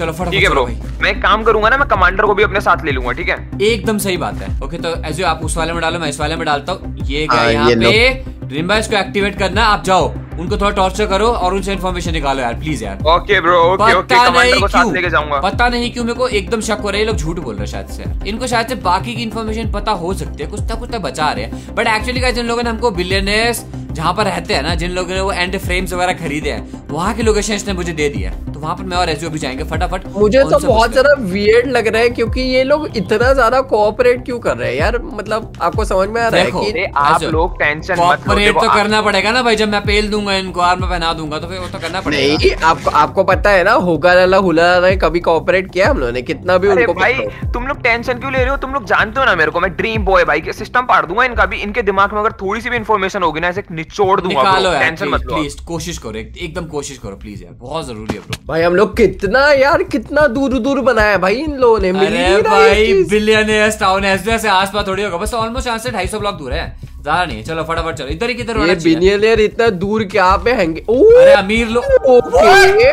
[SPEAKER 1] चलो फटाफट
[SPEAKER 3] ठीक है ब्रो मैं एक काम करूँगा ना मैं कमांडर को भी अपने साथ ले लूँगा ठीक है?
[SPEAKER 1] एकदम सही बात है। ओके तो ऐसे आप उस वाले में डालो मैं इस वाले में डालता हूँ। ये गया
[SPEAKER 2] हाँ,
[SPEAKER 1] यहाँ
[SPEAKER 2] ये लो।
[SPEAKER 1] पे। रिम्बा इसको एक्टिवेट करना आप जाओ। उनको थोड़ा टॉर्चर करो और उनसे इन्फॉर्मेशन निकालो यार प्लीज़ यार।
[SPEAKER 3] ओके ब्रो ओके ओके
[SPEAKER 1] पता
[SPEAKER 3] कमांडर
[SPEAKER 1] नहीं
[SPEAKER 3] को साथ लेके
[SPEAKER 1] क्यों
[SPEAKER 3] जाऊँगा।
[SPEAKER 1] पता नहीं क्यों मेरे को एकदम शक हो रहा है ये लोग झूठ बोल रहे हैं शायद से। इनको शायद से बाकी की इन्फॉर्मेशन पता हो सकती है कुछ ना कुछ तो बचा रहे हैं। बट एक्चुअली का जिन लोगों ने हमको बिलियनर्स जहाँ पर रहते हैं ना जिन लोगों ने वो एंड फ्रेम्स वगैरह खरीदे हैं वहाँ की लोकेशन इसने मुझे दे दी है। तो वहाँ पर मैं और एसओ भी जाएँगे फटाफट।
[SPEAKER 2] मुझे तो बहुत ज़्यादा वियर्ड लग रहा है क्योंकि ये लोग इतना ज़्यादा कोऑपरेट क्यों कर रहे हैं यार? मतलब आपको समझ में आ रहा है कि
[SPEAKER 3] आप लोग टेंशन मत लो
[SPEAKER 1] कॉपरेट तो करना पड़ेगा ना भाई जब मैं पेल दूँगा इनको आर्म पहना दूँगा तो फिर वो तो करना पड़ेगा।
[SPEAKER 2] नहीं आपको आपको पता है ना होगा लाला हुला ने कभी कोऑपरेट किया हम लोगों ने? कितना भी
[SPEAKER 3] अरे
[SPEAKER 2] उनको
[SPEAKER 3] भाई तुम लोग टेंशन क्यों ले रहे हो? तुम लोग जानते हो ना मेरे को मैं ड्रीम बॉय भाई के सिस्टम पाड़ दूँगा इनका भी इनके दिमाग में अगर थोड़ी सी भी इंफॉर्मेशन होगी ना ऐसे निचोड़ दूँगा
[SPEAKER 1] निकालो
[SPEAKER 3] टेंशन मत लो
[SPEAKER 1] प्लीज़ कोशिश करो एकदम कोशिश करो प्लीज़ यार बहुत ज़रूरी है ब्रो
[SPEAKER 2] भाई हम लोग कितना यार कितना दूर दूर बनाया है भाई इन लोगों ने मिल ही नहीं रहा ये
[SPEAKER 1] भाई। बिलियनियर्स टाउन ऐसे ऐसे आसपास थोड़ी होगा बस ऑलमोस्ट यहाँ से ढाई सौ ब्लॉक दूर है। ज़्यादा नहीं चलो फटाफट चलो इधर ही किधर
[SPEAKER 2] ये बिलियनियर इतना दूर क्या पे हैंगे
[SPEAKER 1] अरे अमीर लोग
[SPEAKER 2] ओके।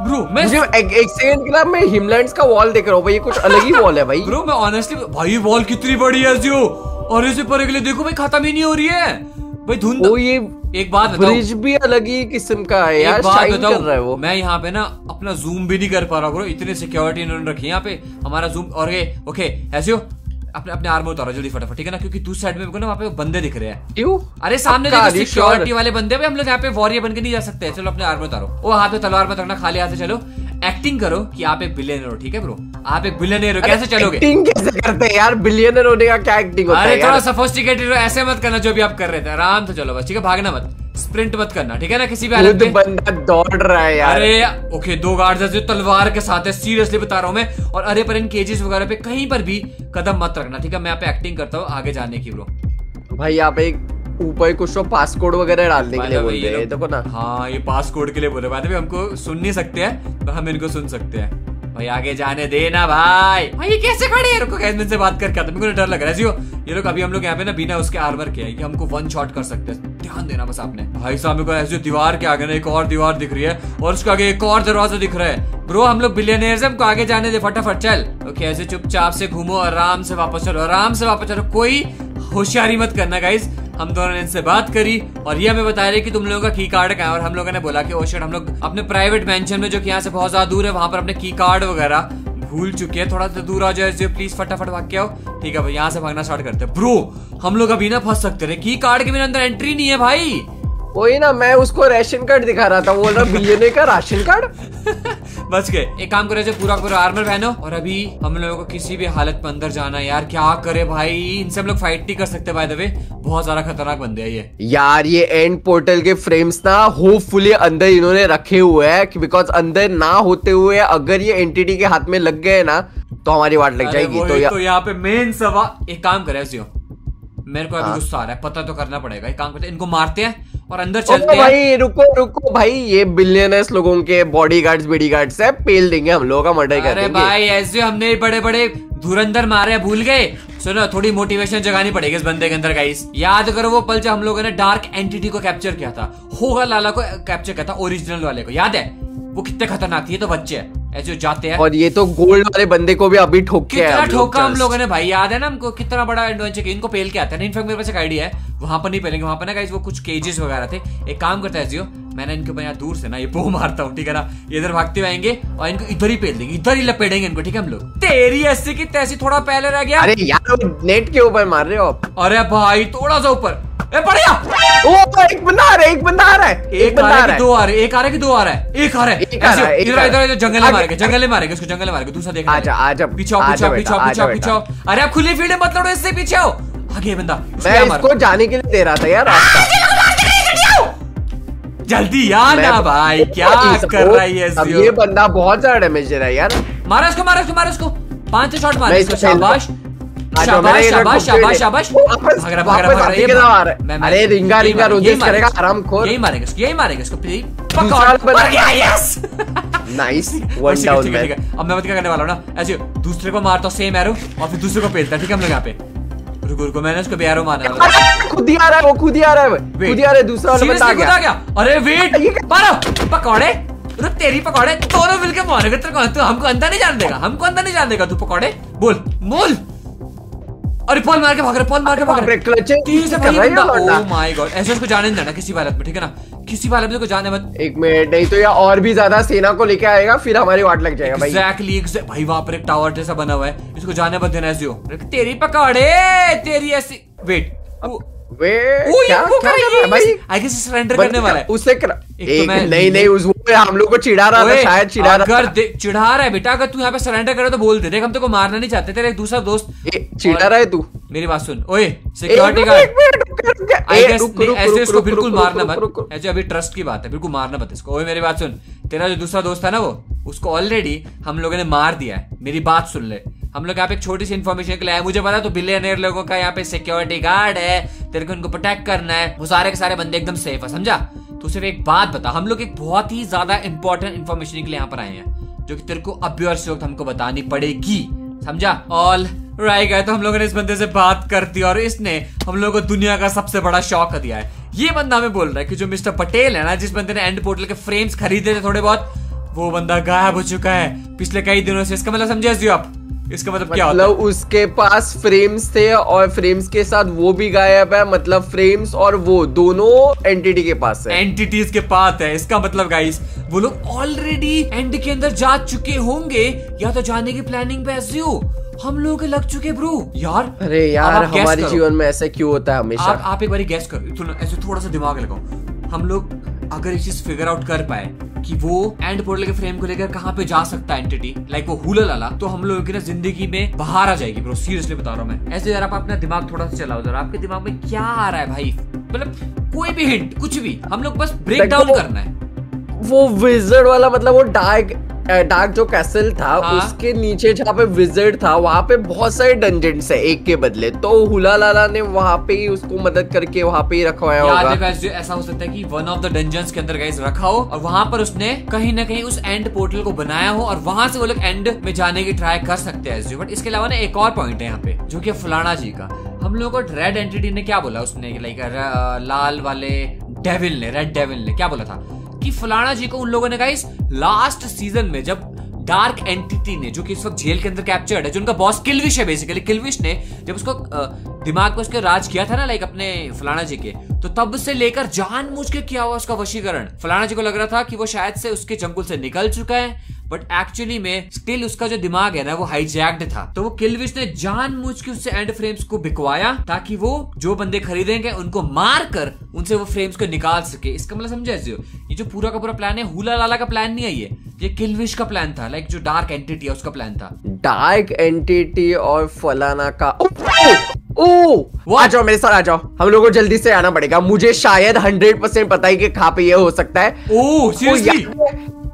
[SPEAKER 1] ब्रो मैं
[SPEAKER 2] मुझे एक, एक सेकंड के लिए मैं हिमलैंड्स का वॉल देख रहा हूँ भाई ये कुछ अलग ही वॉल है भाई।
[SPEAKER 1] ब्रो मैं ऑनेस्टली भाई वॉल कितनी बड़ी है जियो और इसे पर अगले देखो भाई खत्म ही नहीं हो रही है। भाई धुंध
[SPEAKER 2] ओ ये
[SPEAKER 1] एक बात बताओ।
[SPEAKER 2] ब्रिज भी अलग ही किस्म का है यार
[SPEAKER 1] बात
[SPEAKER 2] शाइन कर रहा है वो।
[SPEAKER 1] मैं यहाँ पे ना अपना जूम भी नहीं कर पा रहा ब्रो इतने सिक्योरिटी इन्होंने रखी यहाँ पे हमारा जूम और ये ओके ऐसे हो अपने अपने आर्मर उतारो जल्दी फटाफट ठीक है ना? क्योंकि दूसरी साइड में मेरे ना वहाँ पे बंदे दिख रहे हैं।
[SPEAKER 2] क्यों?
[SPEAKER 1] अरे सामने देखो सिक्योरिटी वाले बंदे हम लोग यहाँ पे वॉरियर बन के नहीं जा सकते। हैं। चलो अपने आर्मर उतारो। ओ हाथ में तलवार मत रखना खाली हाथ से चलो। एक्टिंग करो कि आप एक बिलियनर हो ठीक है ब्रो आप एक बिलियनर हो कैसे चलोगे?
[SPEAKER 2] एक्टिंग कैसे करते हैं यार? बिलियनर होने का क्या एक्टिंग होता है
[SPEAKER 1] अरे
[SPEAKER 2] थोड़ा
[SPEAKER 1] सफोस्टिकेटेड ऐसे मत करना जो भी आप कर रहे थे। आराम से चलो बस ठीक है? भागना मत। स्प्रिंट मत करना ठीक है ना किसी भी हालत में?
[SPEAKER 2] बंदा दौड़ रहा है यार।
[SPEAKER 1] अरे ओके दो गार्ड जो तलवार के साथ है सीरियसली बता रहा हूँ मैं और अरे पर इन केजेस वगैरह पे कहीं पर भी कदम मत रखना ठीक है? मैं यहाँ पे एक्टिंग करता हूँ आगे जाने की ब्रो
[SPEAKER 2] भाई आप एक ऊपर कुछ तो पासकोड वगैरह डालने के लिए बोल रहे हैं देखो ना।
[SPEAKER 1] हाँ ये पासकोड के लिए बोले बात है। हमको सुन नहीं सकते हैं तो हम इनको सुन सकते हैं। भाई आगे जाने देना भाई। भाई ये कैसे खड़े हैं? रुको कैसे से बात करके आता मेरे को डर लग रहा है जियो ये लोग अभी हम लोग यहाँ पे ना बिना उसके आर्मर के हैं कि हमको वन शॉट कर सकते हैं। ध्यान देना बस आपने। भाई साहब, मेरे को ऐसे दीवार के आगे ना एक और दीवार दिख रही है और उसके आगे एक और दरवाज़ा दिख रहा है। ब्रो हम लोग बिलियनियर्स हमको आगे जाने दे फटाफट, चल। ओके ऐसे चुपचाप से घूमो, आराम से वापस चलो, आराम से वापस चलो, कोई होशियारी मत करना गाइस हम दोनों ने इनसे बात करी और ये हमें बता रहे कि तुम लोगों का की कार्ड कहाँ है? और हम लोगों ने बोला कि ओशन हम लोग अपने प्राइवेट मेंशन में जो कि यहाँ से बहुत ज़्यादा दूर है, वहाँ पर अपने की कार्ड वगैरह भूल चुके हैं, थोड़ा सा दूर आ जाए जो प्लीज़ फटाफट भाग के आओ। ठीक है भाई, यहाँ से भागना स्टार्ट करते हैं। ब्रो हम लोग अभी ना फंस सकते रहे की कार्ड के बिना अंदर एंट्री नहीं है भाई।
[SPEAKER 2] वही ना मैं उसको राशन कार्ड दिखा रहा था वो बोल रहा बिलियनर का राशन कार्ड
[SPEAKER 1] बच गए। एक काम करो पूरा पूरा आर्मर पहनो। और अभी हम लोगों को किसी भी हालत में अंदर जाना है। यार क्या करे भाई? इनसे हम लोग फाइट नहीं कर सकते बाय द वे बहुत ज़्यादा खतरनाक बंदे हैं ये।
[SPEAKER 2] यार ये एंड पोर्टल के फ्रेम्स ना होपफुली अंदर इन्होंने रखे हुए हैं बिकॉज़ अंदर ना होते हुए अगर ये एंटिटी के हाथ में लग गए ना तो हमारी वाट लग जाएगी
[SPEAKER 1] तो, या... तो यहाँ पे मेन सवाल एक काम करे मेरे को अभी हाँ। गुस्सा आ रहा है पता तो करना पड़ेगा एक काम करते इनको मारते हैं और अंदर चलते हैं।
[SPEAKER 2] भाई रुको रुको भाई ये बिलियनर्स लोगों के बॉडी गार्ड्स बॉडी गार्ड्स है पेल देंगे हम लोगों का मर्डर कर
[SPEAKER 1] अरे भाई ऐसे हमने बड़े बड़े धुरंधर मारे भूल गए। सुनो थोड़ी मोटिवेशन जगानी पड़ेगी इस बंदे के अंदर गाइस याद करो वो पल जब हम लोगों ने डार्क एंटिटी को कैप्चर किया था होगा लाला को कैप्चर किया था ओरिजिनल वाले को याद है? वो कितने खतरनाक थी तो बच्चे है। ऐसे जाते हैं।
[SPEAKER 2] और ये तो गोल्ड वाले बंदे को भी अभी ठोक
[SPEAKER 1] के कितना ठोका हम लोगों ने भाई याद है ना हमको? कितना बड़ा एडवेंचर इनको पेल के आता है। इनफैक्ट मेरे पास एक आइडिया है। वहाँ पर नहीं पहले वहाँ पर ना गाइस वो कुछ केजेस वगैरह थे। एक काम करता है जियो मैंने इनके ऊपर यहाँ दूर से ना ये बो मारता हूँ ठीक है ना? इधर भागते आएँगे और इनको इधर ही पेल देंगे इधर ही लपेटेंगे इनको ठीक है हम लोग? तेरी ऐसी की तैसी थोड़ा पहले रह गया।
[SPEAKER 2] अरे यार नेट के ऊपर मार रहे हो आप।
[SPEAKER 1] अरे भाई थोड़ा सा ऊपर। ए बढ़िया
[SPEAKER 2] ओ एक बंदा आ रहा है एक बंदा आ रहा है।
[SPEAKER 1] एक बंदा आ रहा है दो आ रहे एक आ रहा है कि दो आ रहा है? एक आ रहा है। रहा है इधर इधर जंगल में मारेंगे जंगल में मारेंगे उसको जंगल में मारेंगे दूसरा देख
[SPEAKER 2] आजा आजा
[SPEAKER 1] पीछे आओ पीछे आओ पीछे आओ पीछे आओ पीछे आओ। अरे आप खुली फ़ील्ड मत लड़ो इससे पीछे आओ। आगे बंदा
[SPEAKER 2] मैं इसको जाने के लिए दे रहा था यार रास्ता।
[SPEAKER 1] जल्दी यार ना भाई क्या कर रहा है
[SPEAKER 2] अब ये बंदा बहुत ज़्यादा डैमेज दे रहा है यार।
[SPEAKER 1] मारा इसको मारा इसको मारा इसको। पाँच शॉट मारे इसको शाबाश। शाबाश शाबाश शाबाश शाबाश। भाग रहा भाग रहा भाग रहा
[SPEAKER 2] अरे रिंगा रिंगा रोजेस करेगा आराम खोर।
[SPEAKER 1] यही मारेगा इसको यही मारेगा इसको पकड़। मर गया yes
[SPEAKER 2] nice one down man
[SPEAKER 1] अब मैं क्या करने वाला हूँ ना। ऐसे दूसरे को मारता सेम एरो और फिर दूसरे को पेलता ठीक है हम लोग यहाँ पे? रुको रुको मैंने उसको प्यारो माना
[SPEAKER 2] खुद ही आ रहा है वो खुद ही आ रहा है खुद ही आ रहा है दूसरा वाला बता गया।
[SPEAKER 1] अरे वेट मारो पकौड़े? तो तेरी पकौड़े दोनों मिलकर मारेगा तेरे को तू हमको अंदर नहीं जान देगा हमको अंदर नहीं जान देगा तू पकौड़े? बोल बोल अरे पॉल मार के भाग रहे पॉल मार के भाग। रहे तीन से भाई बंदा ओ माय गॉड ऐसे उसको जाने नहीं देना किसी हालत में ठीक है ना? किसी हालत में को जाने मत।
[SPEAKER 2] एक मिनट नहीं तो या और भी ज़्यादा सेना को लेके आएगा फिर हमारी वाट लग जाएगा भाई।
[SPEAKER 1] एग्जैक्टली भाई वहाँ पर एक टावर जैसा बना हुआ है। इसको जाने मत देना ऐसे तेरी पकड़े तेरी ऐसी वेट
[SPEAKER 2] वे क्या क्या कर रहा भाई?
[SPEAKER 1] आई गेस सरेंडर करने वाला है।
[SPEAKER 2] उससे कर एक तो नहीं नहीं उस हम लोग को चिढ़ा रहा था शायद चिढ़ा रहा
[SPEAKER 1] अगर चिढ़ा रहा है बेटा अगर तू यहाँ पे सरेंडर करे तो बोल दे। देख हम तेरे को मारना नहीं चाहते तेरा एक दूसरा दोस्त
[SPEAKER 2] चिढ़ा रहा है तू?
[SPEAKER 1] मेरी बात सुन। ओए सिक्योरिटी गार्ड आई गेस ऐसे इसको बिल्कुल मारना मत। ऐसे अभी ट्रस्ट की बात है बिल्कुल मारना मत इसको। ओए मेरी बात सुन। तेरा जो दूसरा दोस्त है ना वो उसको ऑलरेडी हम लोगों ने मार दिया है। मेरी बात सुन ले। हम लोग यहाँ पे एक छोटी सी इन्फॉर्मेशन के लिए मुझे पता तो बिलियनियर लोगों का यहाँ पे सिक्योरिटी गार्ड है। तेरे को उनको प्रोटेक्ट करना है। वो सारे के सारे बंदे एकदम सेफ़ है, समझा? तो सिर्फ़ एक बात बता। हम लोग एक बहुत ही ज़्यादा इंपॉर्टेंट इन्फॉर्मेशन के लिए यहाँ पर आए हैं, जो कि तेरे को अभी और वक्त हमको बतानी पड़ेगी, समझा? ऑल राइट गए तो हम लोगों ने इस बंदे से बात कर दी और इसने हम लोगों को दुनिया का सबसे बड़ा शौक दिया है। ये बंदा हमें बोल रहा है कि जो मिस्टर पटेल है ना, जिस बंदे ने एंड पोर्टल के फ्रेम्स खरीदे थे थोड़े बहुत, वो बंदा गायब हो चुका है पिछले कई दिनों से। इसका मतलब समझे आप? इसका मतलब क्या
[SPEAKER 2] मतलब होता है? उसके पास फ्रेम्स थे और फ्रेम्स के साथ वो भी गायब है मतलब फ्रेम्स और वो दोनों एंटिटी के पास है।
[SPEAKER 1] एंटिटीज के पास है। इसका मतलब गाइस वो लोग ऑलरेडी एंड के अंदर जा चुके होंगे। या तो जाने की प्लानिंग पे ऐसे हो। हम लोग लग चुके ब्रो यार
[SPEAKER 2] अरे यार हमारे जीवन में ऐसा क्यों होता है हमेशा?
[SPEAKER 1] आप, आप एक बार गैस करो। ऐसे थोड़ा सा दिमाग लगाओ। हम लोग अगर ये चीज़ फिगर आउट कर पाए कि वो एंड पोर्टल के फ्रेम को लेकर कहाँ पे जा सकता है एंटिटी लाइक वो हुला लाला तो हम लोगों की ना ज़िंदगी में बाहर आ जाएगी ब्रो सीरियसली बता रहा हूँ मैं. ऐसे जरा आप अपना दिमाग थोड़ा सा चलाओ जरा. आपके दिमाग में क्या आ रहा है भाई? मतलब कोई भी हिंट कुछ भी. हम लोग बस ब्रेक डाउन करना है.
[SPEAKER 2] वो विजर्ड वाला मतलब वो डार्क डार्क जो कैसल था हाँ? उसके नीचे जहाँ पे विज़िट था वहाँ पे बहुत सारे डंजन है एक के बदले। तो हुला लाला ने वहाँ पे ही उसको मदद करके वहाँ पे ही रखवाया होगा।
[SPEAKER 1] ऐसा हो सकता है कि वन ऑफ़ द डंजन के अंदर गाइस रखा हो और वहाँ पर उसने कहीं ना कहीं उस एंड पोर्टल को बनाया हो और वहाँ से वो लोग एंड में जाने की ट्राई कर सकते हैं बट इसके अलावा ना एक और पॉइंट है यहाँ पे जो की फलाना जी का। हम लोगों को रेड एंटिटी ने क्या बोला? उसने लाइक लाल वाले डेविल ने रेड डेविल ने क्या बोला था? कि फलाना जी को उन लोगों ने गाइस लास्ट सीज़न में जब डार्क एंटिटी ने, जो कि इस वक्त जेल के अंदर कैप्चर्ड है, जो उनका बॉस किलविश है बेसिकली किलविश ने जब उसको दिमाग पे उसके राज किया था ना लाइक अपने फलाना जी के तो तब से लेकर जान मुझ के किया हुआ उसका वशीकरण। फलाना जी को लग रहा था कि वो शायद से उसके जंगल से निकल चुका है बट एक्चुअली में स्टिल उसका जो दिमाग है ना, वो हाईजैक्ड था। तो वो किलविश ने जानबूझ के उससे एंड फ्रेम्स को बिकवाया, ताकि वो जो बंदे खरीदेंगे, उनको मार कर उनसे वो फ्रेम्स को निकाल सके। इसका मतलब समझे ये जो पूरा का पूरा प्लान है, हुला लाला का प्लान नहीं है ये। ये किलविश का प्लान था लाइक जो डार्क एंटिटी है उसका प्लान था।
[SPEAKER 2] डार्क एंटिटी और फलाना का ओ आ जाओ मेरे साथ आ जाओ। हम लोगों को जल्दी से आना पड़ेगा। मुझे शायद हंड्रेड परसेंट पता ही कि कहाँ पे ये हो सकता है।
[SPEAKER 1] ओ सीरियसली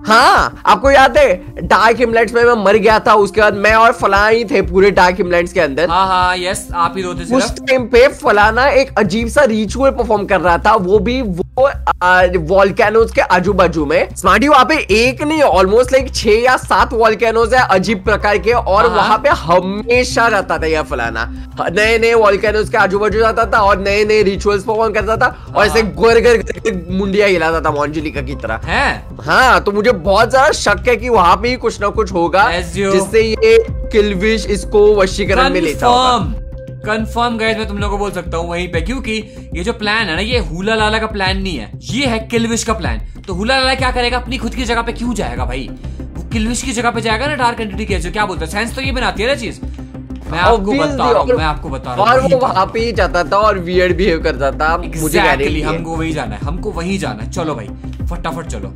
[SPEAKER 2] हाँ आपको याद है डार्क हिमलैंड्स में मैं मर गया था उसके बाद मैं और फलाना ही थे पूरे डार्क हिमलैंड्स के अंदर।
[SPEAKER 1] हाँ हाँ यस आप ही दो थे
[SPEAKER 2] उस टाइम पे फलाना एक अजीब सा रिचुअल परफॉर्म कर रहा था वो भी वो वॉल्केनोज के आजू बाजू में। स्मार्टी वहाँ पे एक नहीं ऑलमोस्ट लाइक छह या सात वॉल्केनोज है अजीब प्रकार के और हाँ, हाँ। वहाँ पे हमेशा रहता था यह फलाना। नए नए वॉल्केनोज के आजू बाजू जाता था और नए नए रिचुअल्स परफॉर्म करता था और ऐसे गोर गर मुंडिया हिलाता था मोन्जुलिका की तरह।
[SPEAKER 1] है?
[SPEAKER 2] हाँ तो मुझे बहुत ज़्यादा शक है कि वहाँ पे ही कुछ ना कुछ होगा जिससे ये किलविश इसको वशीकरण में लेता होगा।
[SPEAKER 1] कंफर्म गए मैं तुम लोगों को बोल सकता हूँ वहीं पे क्योंकि ये जो प्लान है ना ये हुला लाला का प्लान नहीं है। ये है किलविश का प्लान तो हुला लाला क्या करेगा? अपनी खुद की जगह पे क्यों जाएगा भाई? वो किलविश की जगह पे जाएगा ना डार्क एंटिटी के क्या बोलता है साइंस तो ये बनाती है ना चीज़? मैं आपको बता रहा हूँ मैं आपको बता रहा
[SPEAKER 2] हूँ और वो वहाँ पे ही जाता था और वियर्ड बिहेव करता था।
[SPEAKER 1] मुझे हमको वही जाना है हमको वही जाना है। चलो भाई फटाफट चलो।